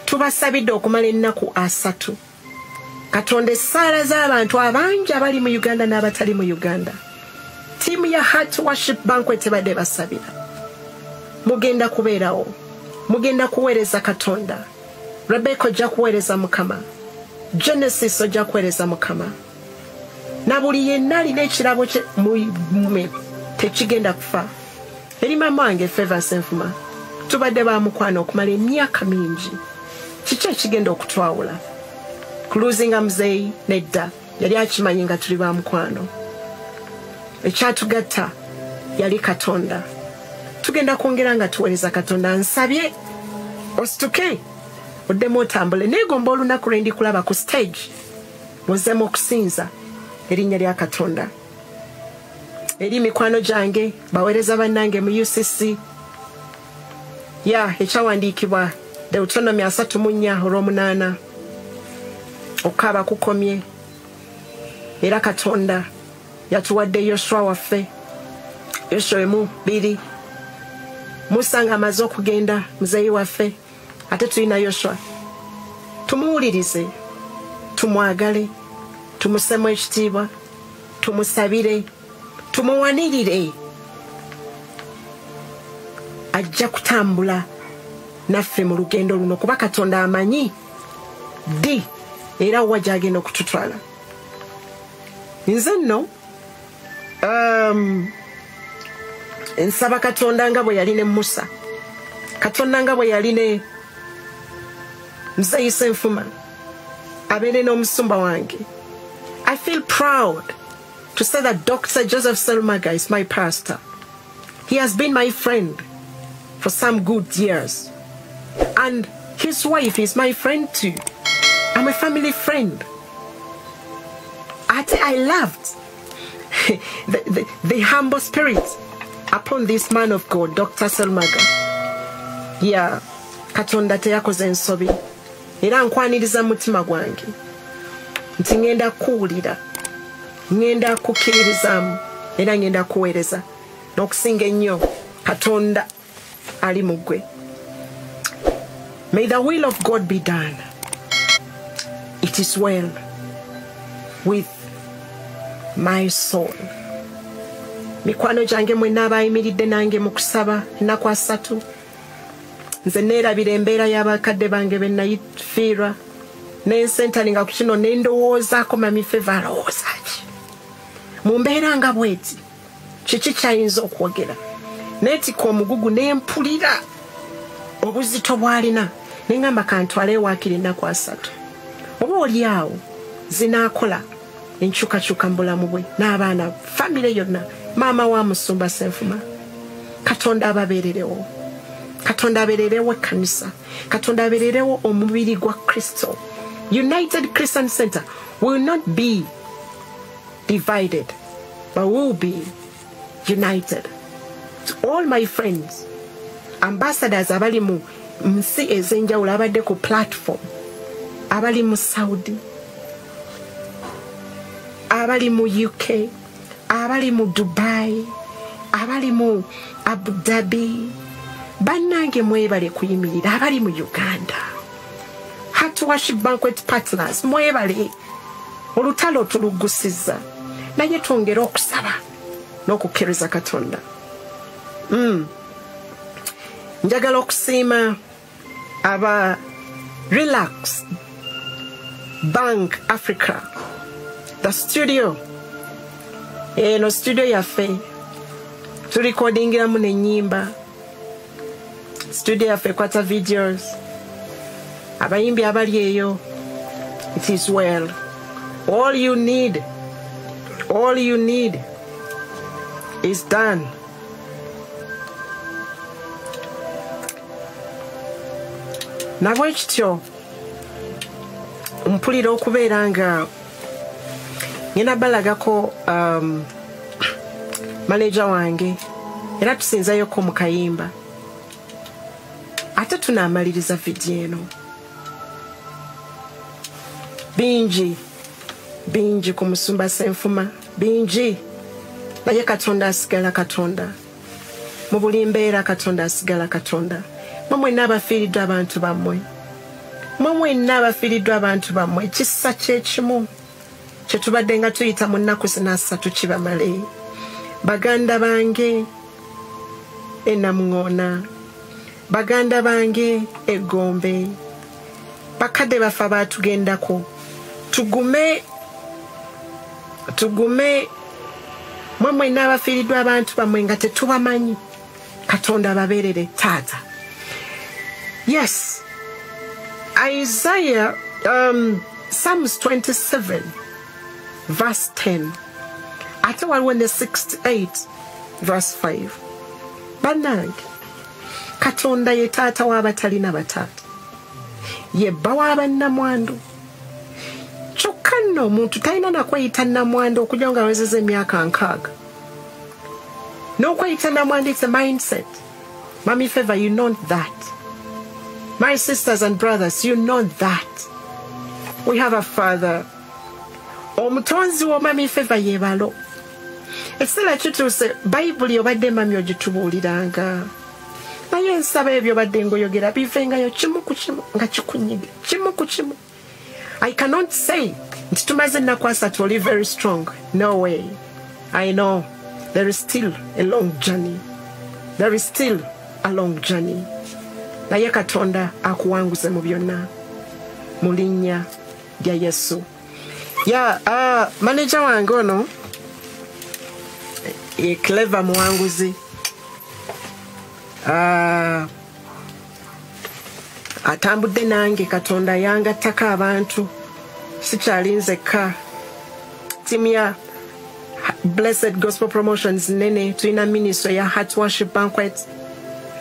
Tubasabidde okumala ennaku asatu katonda essaala z'abantu abangi abali mu uganda n'abatali mu uganda. Tiimu ya heart worship banquet badde basabira. Mugenda kubeerawo. Mugenda kuweereza katonda. Rebeka ojja kuweereza mukama. Genesis ojja kuweereza mukama. Na buli yenna alina ekirabo kye mume tekigenda kufa. Eri mama wange favors enfuma tubadde bamukwana okumala emyaka mingi. Kiki ekigenda okutwawula kuluzinga muzeeyi nedda. Yali akimanyi nga tuli bamukwano ekyatugatta yali katonda. Tugenda kwongera nga tuweereza katonda. Nsabye osituke oddemu otambule neegomba olunaku lwe ndikulaba ku stage. Muzzemu okusinza erinnya lya katonda. Eri mikwano gyange baweereza bannange mu ucc ya ekyawandiikibwa deuteronomy 34 olw'omunaana okukaaba kukomye era katonda yatuwadde yoswa waffe. Yoswa emu biri musa nga amaze okugenda muzeeyi waffe ate tulina yoswa. Tumuwulirize tumwagale tumusemu ekitiibwa tumusabire tumuwanirire. Ajja kutambula naffe mu lugendo luno kuba katonda amanyi. Ddi era wa gyagenda okututwala nze um, nsaba katonda nga bwe yali ne musa. Katonda nga bwe yali ne muzeyisa enfuma abeere n'omusumba wange. I feel proud to say that dr joseph selmaga is my pastor. He has been my friend for some good years. And his wife is my friend too i'm a family friend. Ate I loved. The, the, the humble spirit upon this man of God, Dr. Selmaga. Yeah, katonda teyakoze ensobi era nkwaniriza mu mutima gwange. Nti ŋŋenda kuwulira ŋŋenda kukkiririzaamu era ŋŋenda kuweereza. N'okusinga ennyo katonda ali may the will of god be done it is well with my soul. Mikwano gyange mwenna abayimiridde nange mu kusaba ennaku asatu. Nze neerabira embeera y'abakadde bange be nayifiirwa nensentalinga ku kino nendowoozaako mamifeva alowooza ki? Mu mbeera nga bweti kiki kyayinza okwogera? Neetika omugugu nempulira. Obuzito bw'alina. Neŋŋamba kantwale ewaakiri ennaku asatu oba oli awo zinaakola enkyukakyuka mu bulamu bwe n'abaana famire yonna maama wa musumba senfuma katonda ababeererewo katonda abeererewo ekkanisa katonda abeererewo omubiri gwa kristo. United christian center will not be divided but will be united. To all my friends ambassadors abali mu nsi ez'enjawulo abadde ku platform abali mu saudi abali mu uk abali mu dubai abali mu abu dhabi. Bannange mwebale kuyimirira abali mu uganda. Hatworship banquet partners mwebale olutalo tulugusizza naye twongere okusaba n'okukkiriza katonda. Mm. njagala okusiima aba relax bank africa. The studio. Eno studio yaffe turekodingiramu nenyimba studio yaffe ekwata videos. Abayimbi abali eyo. It is well. All you need all you need is done. Nabwe kityo mpulira okubeera nga ngenda balagako um, maneja wange. Era tusinzayoko mu kayimba. Ate tunaamaliriza vidiyo eno. Bingi bingi ku musumba senfuma bingi. Naye katonda asigala katonda. Mu buli mbeera katonda asigala katonda. Mwe mwenna abafiiriddwa abantu bammwe mwe mwenna abafiiriddwa abantu bammwe ekisa kyekimu kyetubadde nga tuyita mu nnaku zinasatu kibamale. Baganda bange enamuŋoona baganda bange egombe bakadde baffe abaatugendako tugume tugume. Mwe mwenna abafiiriddwa abantu bammwe nga tetubamanyi. Katonda ababeerere taata. Yes isaiah um, psalms 27 verse 10 ate waliwo ne 68 verse 5 bannange katonda ye taata w'abatalina bataata ye bba w'abannamwandu kyokka nno omuntu talina nakweyita namwandu okujja nga awezeza emyaka nkaaga. N'okweyita namwanda it's a mindset. Mami favor you know that my sisters and brothers you know that. We have a father. Omutonzi w'omami favor yebalo. Ekiseera kituuse bayibuli obadde mami ogitubuuliranga naye nsaba ebyo badde ngaoyogera bivengayo kimu ku kimu nga kikunyiga kimu ku kimu. I cannot say nti tumaze ennaku asatu oli very strong. No way. I know. There is still a long journey. There is still a long journey naye katonda akuwanguze mu byonna mu linnya lya yesu. Ya uh, maneja wange ono ye clever muwanguzi Ah, atambudde nange katonda yangattako abantu. Sikyali nzekka timu ya blessed gospel promotions nene tulina ministry ya heart worship banquet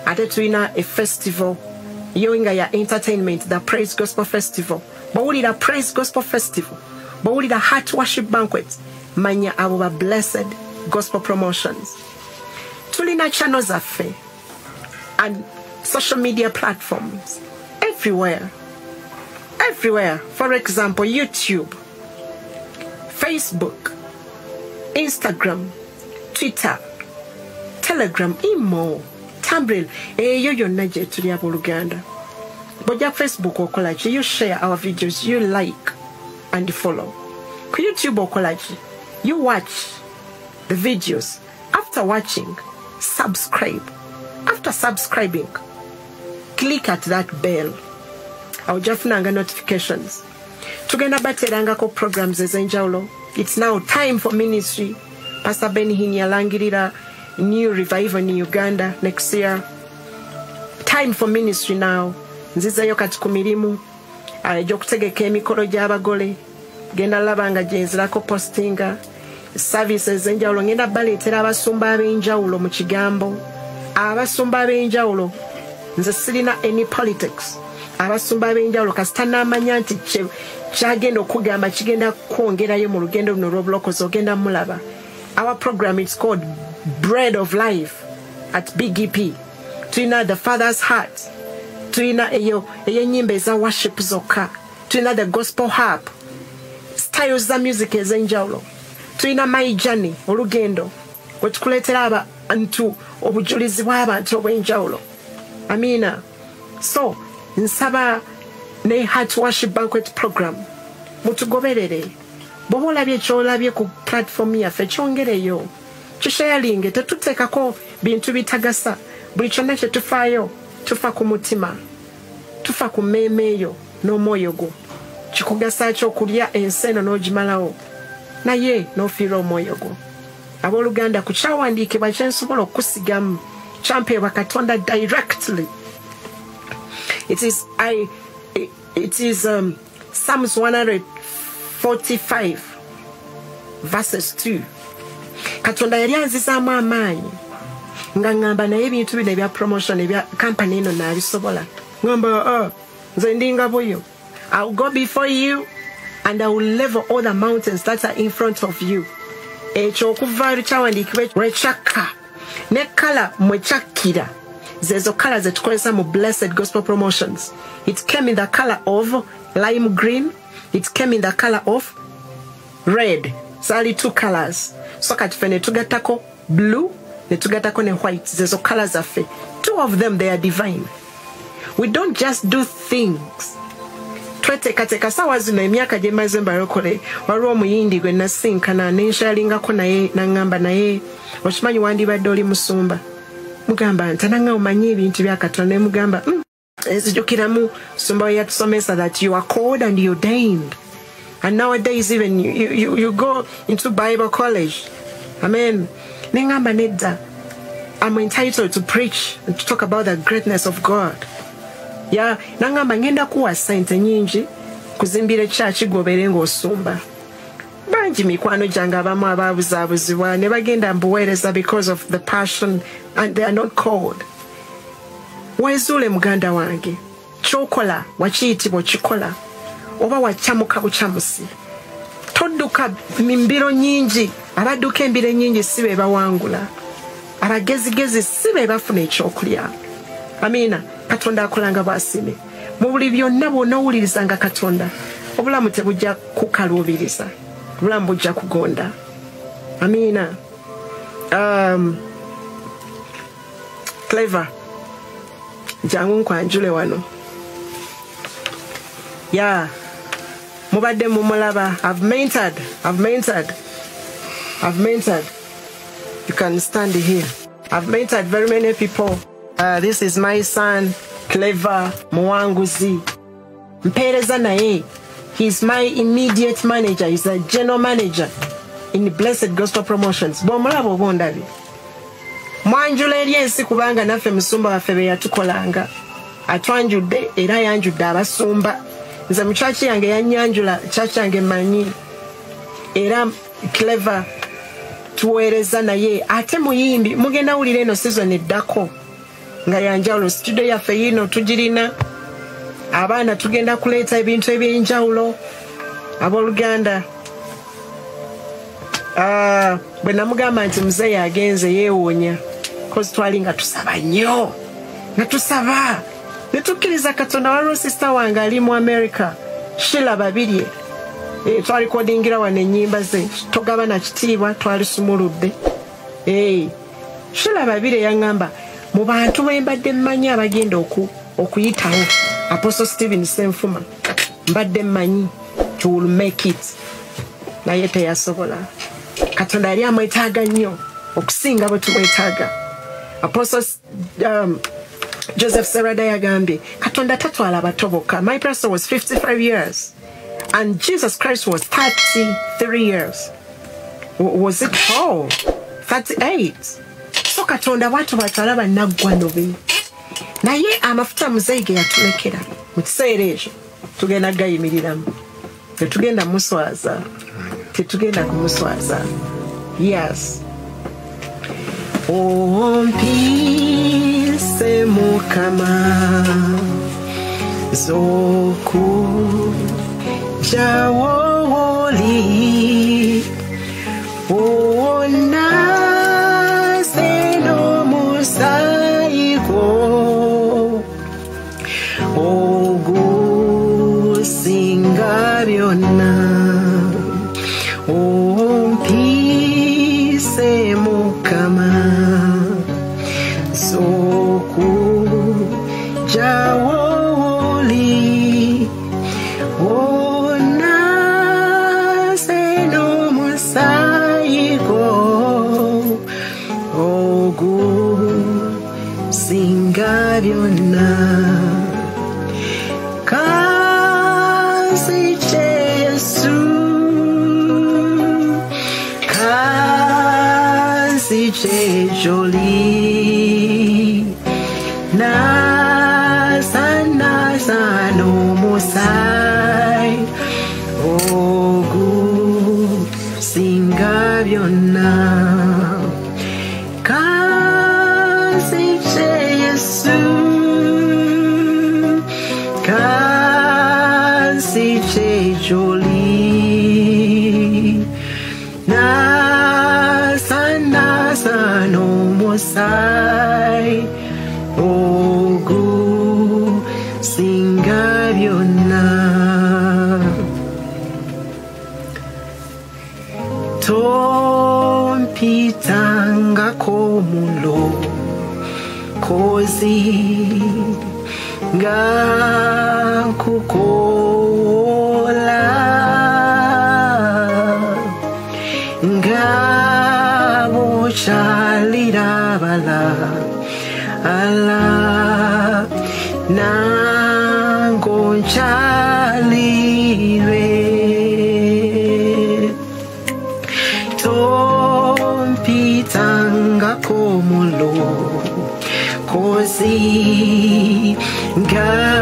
ate tulina a festival. Yo nga ya entertainment the praise gospel festival. Bwowulira praise gospel festival. Bwowulira heart worship banquet. Manya ba blessed gospel promotions. Tulina channel zaffe and social media platforms. Everywhere. Everywhere. For example, YouTube, Facebook, Instagram, Twitter, Telegram, email, Tumblr, eyo yonna gye tuli abooluganda bw'ojja ku facebook okola ki you share our videos you like and follow. Ku youtube okola ki you watch the videos. After watching subscribe. After subscribing click at that bell. Awojja funanga notifications. Tugenda bateerangako programs ez'enjawulo. Its now time for ministry. Pastor benhin yalangirira new revival in uganda next year. Time for ministry now. Nzizayo kati ku mirimu. Ah, egy'okutegeka emikolo gy'abagole. Genda laba nga gyenzirako postinga. Service ez'enjawulo ngenda baleetera abasumba ab'enjawulo mu kigambo. Abasumba ab'enjawulo nze sirina any politics. Abasumba ab'enjawulo kasita n'amanya nti kyagenda okugamba kigenda kwongerayo mu lugendo luno olw'obulokozi ogenda mulaba. Our program is called bread of life at bgp tulina the father's heart. Tulina eyo ey'ennyimba eza worship zokka tulina the gospel harp. Styles za music ez'enjawulo tulina my journey olugendo. Wetukuleetera abantu obujulizi bw'abantu obw'enjawulo. Amiina so nsaba ne heart worship banquet program. Mutugoberere. Bw'oba olabye ekyolabye ku platform yaffe kyongereyo kishayalinge tetuteekako bintu bitagasa. Buli kyonna kye tufaayo tufa ku mutima tufa ku mmeeme eyo n'omwoyo gwo. Kikugasa ki okulya ensi eno n'ogimalawo naye n'ofiirwa omwoyo gwo. Abooluganda ku kyawandiikibwa kyensobola okusigamu kyampeebwa katonda directly. It is I, it is um, psalms 145 verses 2 katonda yali anzizaamu amaanyi. Nga ŋŋamba naye ebintu bino ebya promotion ebya kampany eno naabisobola ŋŋamba "Ah, nze ndinga buyo iw go before you and i will level all the mountains that are in front of you. Ekyo okuvaayo kyawandiikibwa lwekyakka ne kala mwe zezo kala zetukozesa mu blessed gospel promotions. It came in the color of lime green. It came in the color of red. Zaali two colors so kati ffe ne tugattako blue ne tugattako ne white. Zezo color zaffe two of them they are divine. We don't just do things. Tweteekateeka saawa zino emyaka gye maze mbalokole waliwo omuyindi gwe nasinkana nenshayalingako naye naŋŋamba naye. Okimanyi wandibadde oli musumba? Mugamba nti ananga omanyi ebintu bya katonda? Ne mugamba "Mm, nzijukiramu sumba we yatusomesa that you are called and you ordained and nowadays even you, you, you, go into bible college. Amen. I'm entitled to preach and to talk about the greatness of god. Ya naŋŋamba ŋŋenda kuwa ssente nyingi kuzimbira ekyaki gobere ng'osumba. Bangi mikwano gyange abamu ababuzaabuzibwa ne bagenda mbuweereza because of the passion and they are not called. Weezuule muganda wange kyokola wakiyitibwa okikola oba wakyamuka bukyamusi todduka mbiro nyingi abadduka embiro nyingi si be bawangula. Abagezigezi si be bafuna ekyokulya. Amiina katonda akolanga bwasime. Mu buli byonna bwonna owulirizanga katonda obulamu tebujja kukaluubiriza obulamu bujja kugonda. Amiina um, clever. Jangu nkwanjule wano. Ya mubadde mumulaba. I've mentored i've mentored i've mentored you can stand here. I've mentored very many people. Uh, this is my son clever muwanguzi mpeereza naye. He's my immediate manager. He's a general manager in the blessed gospel promotions. Bwomulaba oba ondabye mwanjula eri ensi kubanga naffe musumba waffe be yatukolanga. Atwanjudde era yanjudde abasumba nze mukyaki yange yanyanjula kyaki yange manyi era clever tuweereza naye. Ate muyimbi mugenda wulira eno season eddako. Nga yanjawulo studio yaffe yino tugirina. Abaana tugenda kuleeta ebintu ebyenjawulo. Abooluganda Ah, bwe namugamba nti muzeeyi agenze yeewoonya kozi twali nga tusaba nnyo nga tusaba ne tukkiriza katonda waliwo sisita wange ali mu america. Shila babirye. Eh, twalikodingira wano ennyimba ze. Togaba na kitiibwa twalisumuludde shila babire yaŋŋamba mu bantu bwe mbadde mmanyi abagenda oku- okuyitawo. Apostle stephen senfuma mbadde mmanyi to will make it. Naye teyasobola. Katonda yali amwetaaga nnyo okusinga bwe tumwetaaga apostle um, joseph serada yagambye katonda tatwala abato bokka my pastor was 55 years. And jesus christ was 33 years. W- was it oh 38 so katonda bwatu batwala bannaggwano be naye amafuta muzeyi ge yatulekera mu kiseera ekyo tugenda gayimiriramu tetugenda muswaza tetugenda kumuswaza. Yes umpise mukama zokuja so oh, Surely kozi kozi nga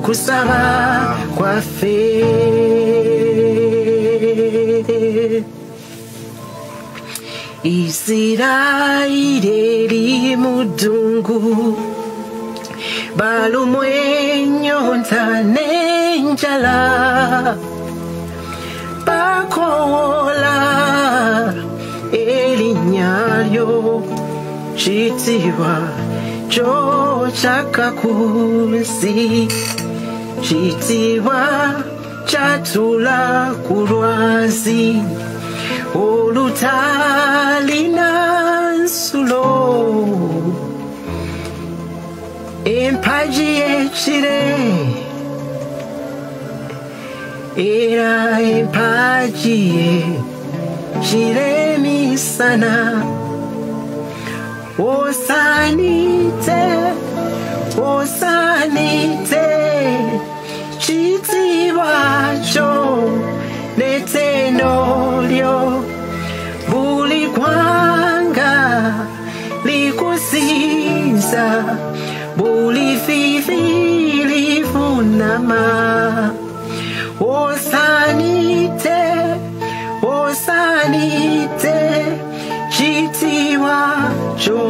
okusaba kwaffe isirayiri eri mu ddungu balumwa ennyonta n'enjala bakoola erinnya lyo kitiibwa kyo kyakakunsi kitiibwa kyatula ku lwazi olutalina nsulo. Empagi y'ekire era empagi ye kire emisana osaanite osaanite kitiibwa kyo n'ettendo lyo buli gwanga likusinza buli fifi lifunama osaanite osaanite kitiibwa kyo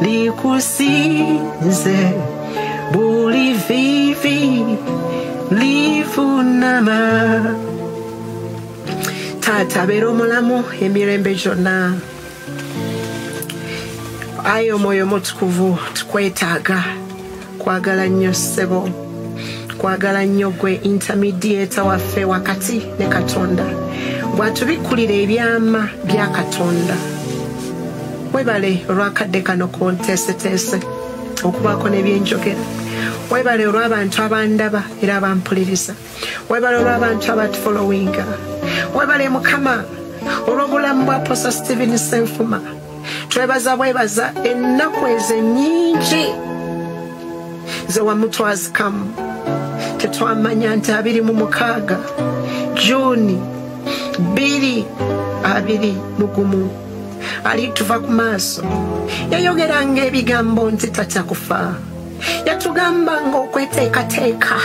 likusinze buli vivi lifunama taata abeera omulamu emirembe gyonna ayi omwoyo mutukuvu tukwetaaga kwagala nnyo ssebo. Tukwagala nnyo gwe intermediata waffe wakati ne katonda. Bw'atubikkulira ebyama bya katonda webale olwakadde kano konteeseteese okubaako n'ebyenjogera. Webale olw'abantu abandaba era abampuliriza. Webale olw'abantu abatufolowinga webale mukama olw'obulamu bwa posa stephen senfuma twebaza bwebaza ennaku ezo ennyingi ze wamutwazikamu tetwamanya nti abiri mu mukaaga juuni bbiri abiri mu gumu ali tuva ku maaso. Yayogeranga ebigambo nti tatya kufa. Yatugambanga okweteekateeka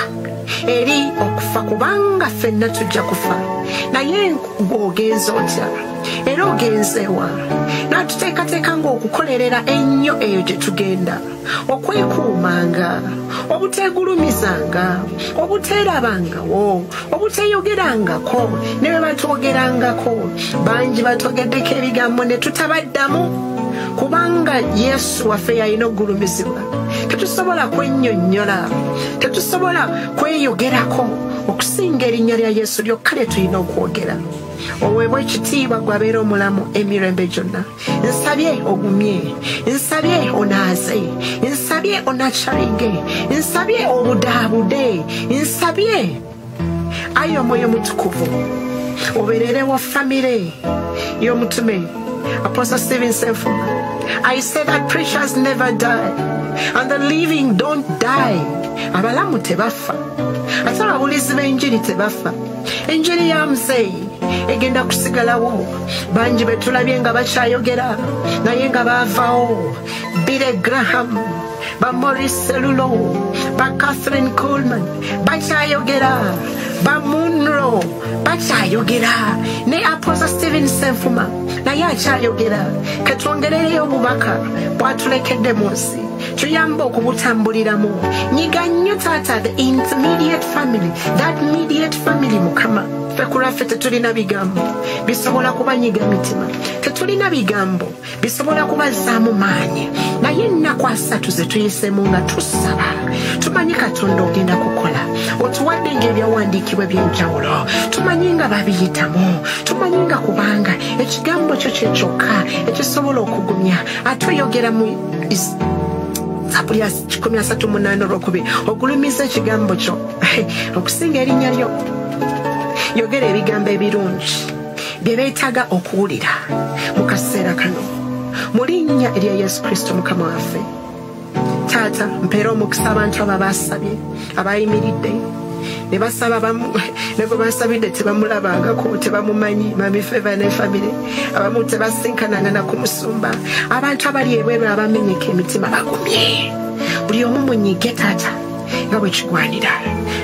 eri okufa kubanga ffenna tujja kufa. Naye ng'ogenza otya? Era ogenzeewa n'atuteekateekanga okukolerera ennyo eyo gye tugenda. Okwekuumanga obuteegulumizanga obuteerabangawo obuteeyogerangako ne bwe batwogerangako bangi batwogeddeko ebigambo ne tutabaddamu kubanga yesu waffe yalina okugulumizibwa tetusobola kwennyonnyola. Tetusobola kweyogerako okusinga erinnya lya yesu lyokka lye tulina okwogera. Oweebwa ekitiibwa gwabeera omulamu emirembe gyonna nsabye ogumye nsabye onaaze nsabye onacaringe nsabye obudaabude nsabye. Ayi omwoyo mutukuvu obeererewo famire y'omutume apostle stephen senfuma i say that preachers never die and the living don't die. Abalamu tebafa ate ababulizi b'enjiri tebafa enjiri ya muzeeyi egenda kusigalawo bangi betulabye nga bakyayogera naye nga baavaawo bile graham ba maurice selulo ba catherine coleman bakyayogera ba munro bakyayogera ne aposa stephen senfuma naye akyayogera ketwongerereyo obubaka bwatulekedde mu nsi tuyambe okubutambuliramu nyiga nnyo taata the intermediate family that mediate family mukama ffe ku lwaffe tetulina bigambo. Bisobola kubanyiga mitima. Tetulina bigambo. Bisobola kubazzaamu maanyi. Naye ennaku asatu ze tuyisemu nga tusaba tumanyi katonda ogenda kukola. Otuwadde ngaebyawandiikibwa ebyenjawulo tumanyi nga babiyitamu. Tumanyi nga kubanga ekigambo kyo kyekyokka ekisobola okugumya. Ate oyogera mu zabuli ya 18 olwokubiri ogulumiza ekigambo kyo. Okusinga erinnya lyo yogera ebigambo ebirungi bye beetaaga okuwulira mu kaseera kano. Mu linnya erya yesu kristo mukama waffe. Taata mpeera omukisa abantu abo baasabye abayimiridde. Ne basaba bamu ne gwe basabidde tebamulabangako tebamumanyi mamifeva ne famire abamu tebasinkananga nakumusumba abantu abali ebweru abamenyeka emitima bagumye buli omu munyige taata nga bwe kigwanira.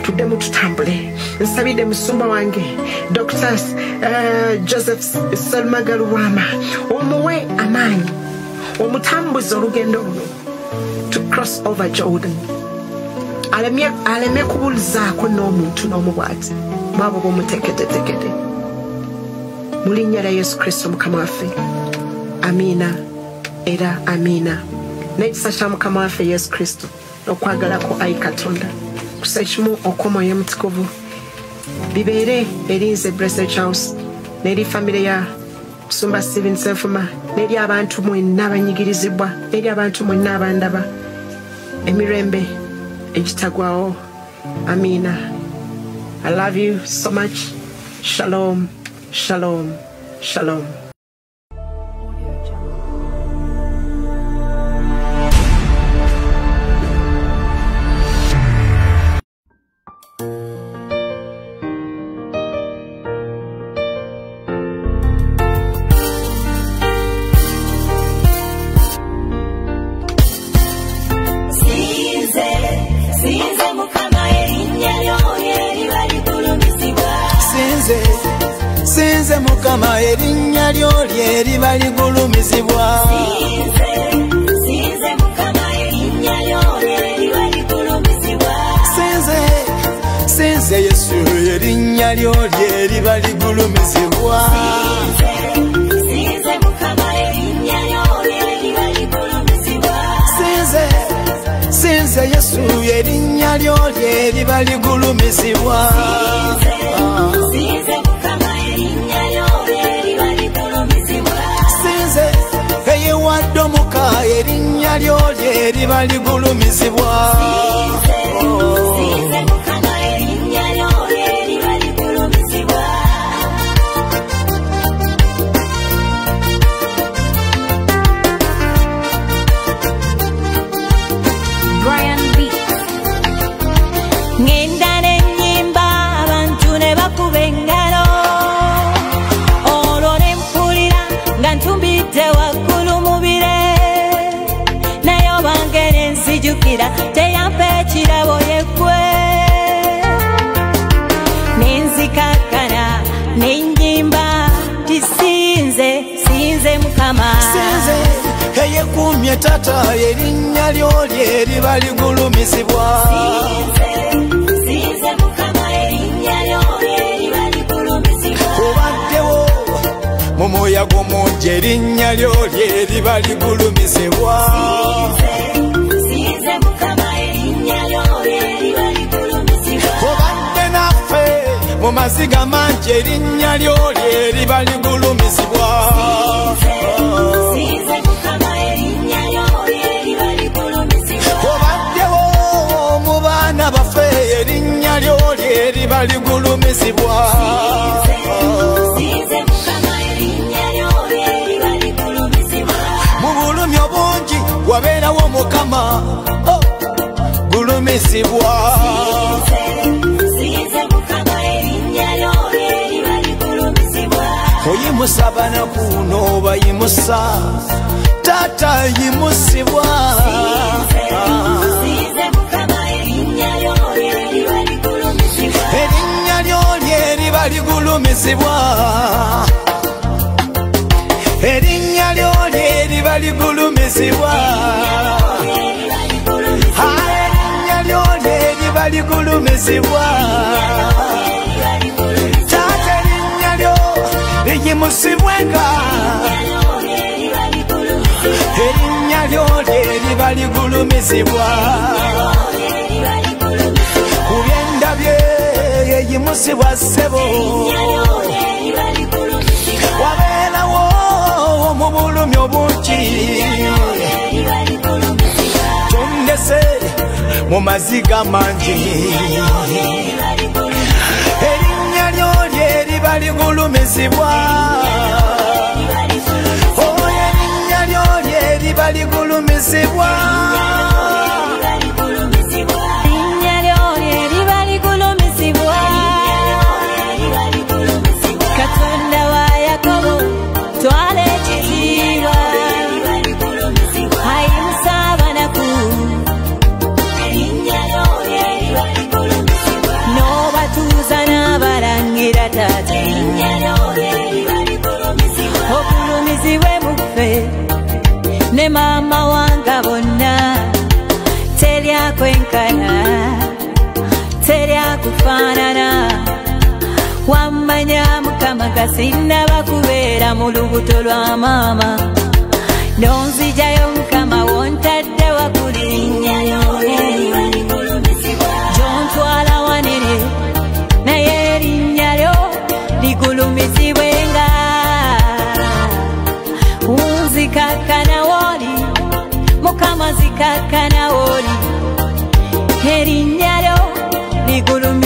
Tuddemu tutambule. Nsabidde musumba wange dr uh, joseph salmagaluwama omuwe amaanyi. Omutambuza olugendo luno. To cross over jordan. Aleme kubulizaako n'omuntu n'omu bwati mwabo bomutekedetekede mu linnya lya yesu kristo mukama waffe. Amiina era amiina n'ekisa kya mukama waffe yesu kristo okwagalako ayi katonda. Kusa ekimu okw'omwoyo mutukuvu. Bibeere erinze blessed charles n'eri famire ya musumba steven senfuma n'eri abantu mwenna abanyigirizibwa n'eri abantu mwenna abandaba. Emirembe egitagwawo. Amiina i love you so much. Shalom shalom shalom lyeriba ligulumizibwa Sinze eyewadde omuka erinnya lyo lyeriba ligulumizibwa eyekumye tata erinnya lyo lyeriba ligulumizibwa obaddewo mu muyaga omungi erinnya lyo lyeriba ligulumizibwa obadde naffe mu maziga mangi erinnya lyo lyeriba ligulumizibwa lyeriba ligulumizibwa Sinze mukama erinnya lyo eriba ligulumizibwa mu bulumi obungi wabeerawo mukama. Gulumizibwa oyimusa banaku n'obayimusa taata yimusibwa ligulumizibwa erinnya lyo lyeriba ligulumizibwa erinnya lyo lyeriba ligulumizibwa taata erinnya lyo liyimusibwenga erinnya lyo lyeriba ligulumizibwa yeyimusibwa ssebo wabeerawo mu bulumi obungi kyondese mu maziga mangi. Erinnya lyo lyeriba ligulumizibwa. Oyo erinnya lyo lyeriba ligulumizibwa teryakufaanana wammanya mukama gasinaba kubeera mu lubuto lwa maama. Nonzijayo mukama wontadde wakulinnya gyontwala wanene naye erinnya lyo ligulumizibwenga. Unzikakkana wooli mukama zikakkana wooli erinnya lyo ligulumizibwenga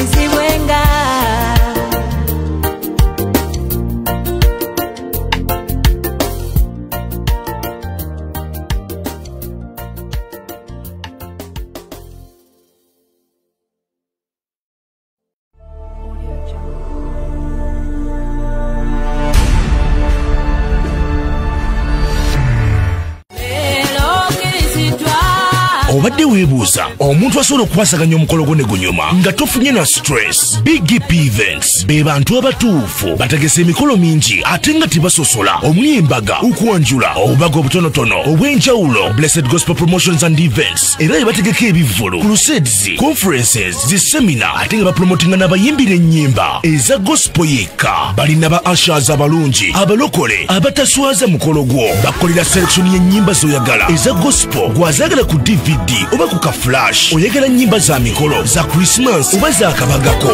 omuntu asobola okukwasaganya omukolo gwo ne gunyuma nga tofunye na stress. Bgp events be bantu abatuufu bategesa emikolo mingi ate nga tebasosola. Omuli embaga okuwanjula obubaga obutonotono obw'enjawulo blessed gospel promotions and events. Era ye bategeka ebivvulu crusades conferences zisemina ate nga bapromotinga n'abayimbira ennyimba eza gospel yekka. Balina ba ashers abalungi abalokole abataswaza mukolo gwo. Bakolera selection y'ennyimba zoyagala. Eza gospel gwazaagala ku dvd oba ku kafulash oyagala nnyimba za mikolo za krisimansi oba zakabagako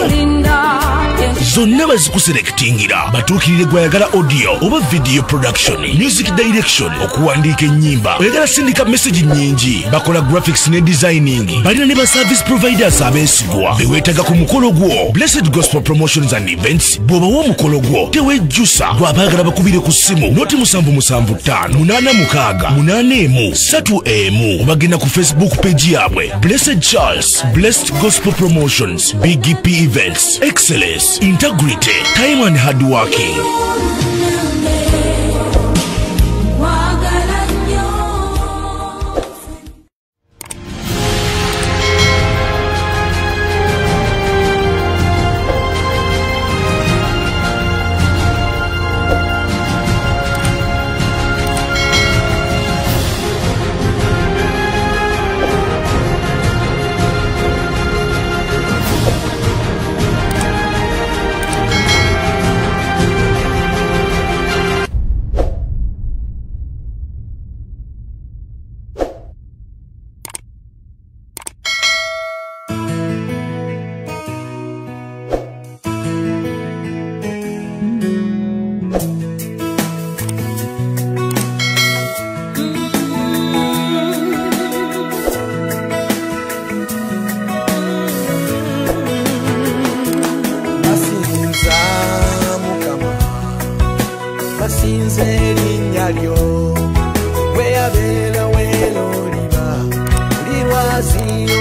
zonna bazikuserekitingira batuukirire gwayagala audio oba video production music direction okuwandiika ennyimba. Oyagala sindika message nnyingi. Bakola graphics ne designing. Balina ne baservice providers abeesigwa. Beweetaga ku mukolo gwo. Blessed gospel promotions and events bw'obawa omukolo gwo tewejjusa. Gwabaagala bakubire ku ssimu noti 775 emu obagenda ku facebook page yaabwe. Blessed charles blessed gospel promotions bgp events. Excellence integrity. Time and hard working buli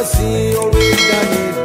assim, eu oh, eita,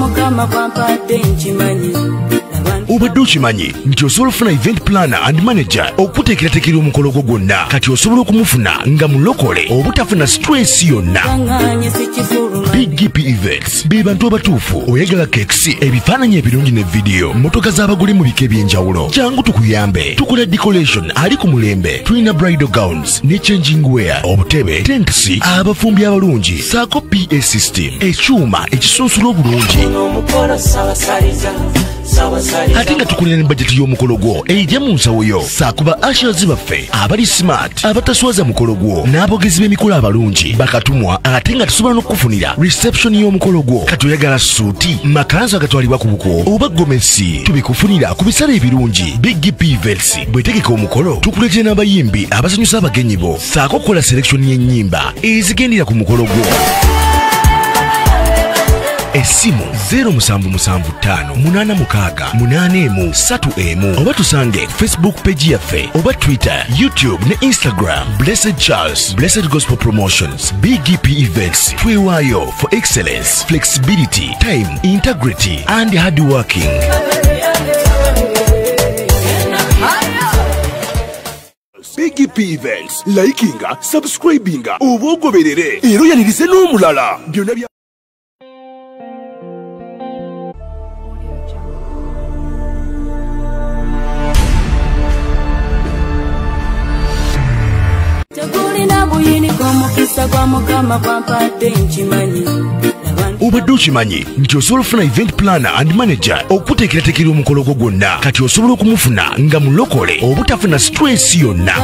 omukisa gwa mukama gwampadde nkimanyi obadde okimanyi nti osobola okufuna event planner and manager okuteekerateekera omukolo gwo gwonna. Kati osobola okumufuna nga mulokole obutafuna stress yonna. Bgp events be bantu abatuufu oyagala kekisi ebifaananyi ebirungi ne vidiyo motoka z'abagole mu bika eby'enjawulo. Jangu tukuyambe tukola decoration ali ku mulembe. Tulina bridal gowns ne changing wear obutebe tentisi abafumbi abalungi saako pa system ekyuma ekisunsula obulungi ate nga tukulira ne bajeti y'omukolo gwo ejja mu nsawo yo? Saakuba ashers baffe abali smart abataswaza mukolo gwo n'abogezi b'emikolo abalungi bakatumwa ate nga tusobola n'okukufunira reception y'omukolo gwo. Kati oyagala suuti makanzu agatwalibwa ku buko oba gomesi tubikufunira ku bisale ebirungi. Big pvels bwetegeka omukolo tukuletera n'abayimbi abasanyusa abagenyi bo. Saako okukola selection y'ennyimba ezigendera ku mukolo gwo essimu 0775868131 oba tusange facebook page yaffe oba twitter youtube ne instagram. Blessed charles blessed gospel promotions bgp events twewaayo for excellence flexibility time integrity and hard working. Bgp events likinga subscribinga oba ogoberere era oyanirize n'omulala. Byonna tekulina buyiniko omukisa gwa mukama gwampadde nkimanyi Laba ndi- obadde okimanyi nti osobola okufuna event planner and manager okuteekerateekera omukolo gwo gwonna. Kati osobola okumufuna nga mulokole obutafuna stress yonna.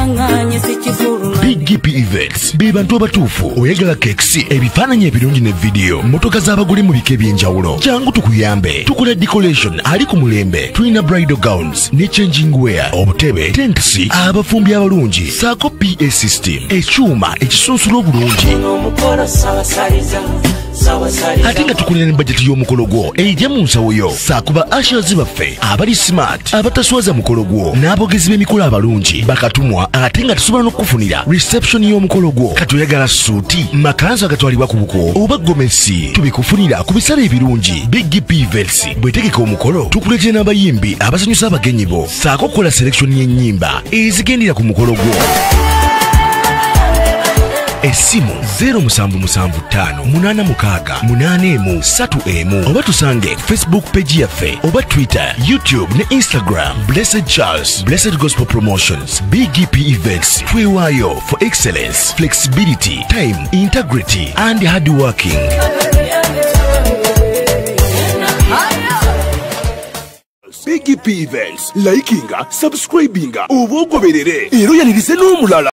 Bgp events be bantu abatuufu oyagala kekisi ebifaananyi ebirungi ne vidiyo motoka z'abagole mu bika eby'enjawulo. Jangu tukuyambe tukola decoration ali ku mulembe. Tulina bridal gowns ne changing wear obutebe tentisi abafumbi abalungi saako pa system ekyuma ekisunsula obulungi ate nga tukulira ne bajeti y'omukolo gwo. Ejja mu nsawo yo saakuba ashers baffe. Abali smart abataswaza mukolo gwo. N'abogezi b'emikolo abalungi. Bakatumwa ate nga tusobola n'okukufunira reception y'omukolo gwo. Kati oyagala suuti makanzu agatwalibwa ku buko? Oba gomesi? Tubikufunira ku bisale ebirungi. Big pvels bwetegeka omukolo tukuletera n'abayimbi abasanyusa abagenyi bo. Saako okukola selection y'ennyimba ezigendera ku mukolo gwo essimu 0775868131 oba tusange facebook page yaffe oba twitter youtube ne instagram. Blessed charles blessed gospel promotions bgp events twewaayo for excellence flexibility time integrity and hard working. Bgp events likinga subscribinga oba ogoberere era oyanirize n'omulala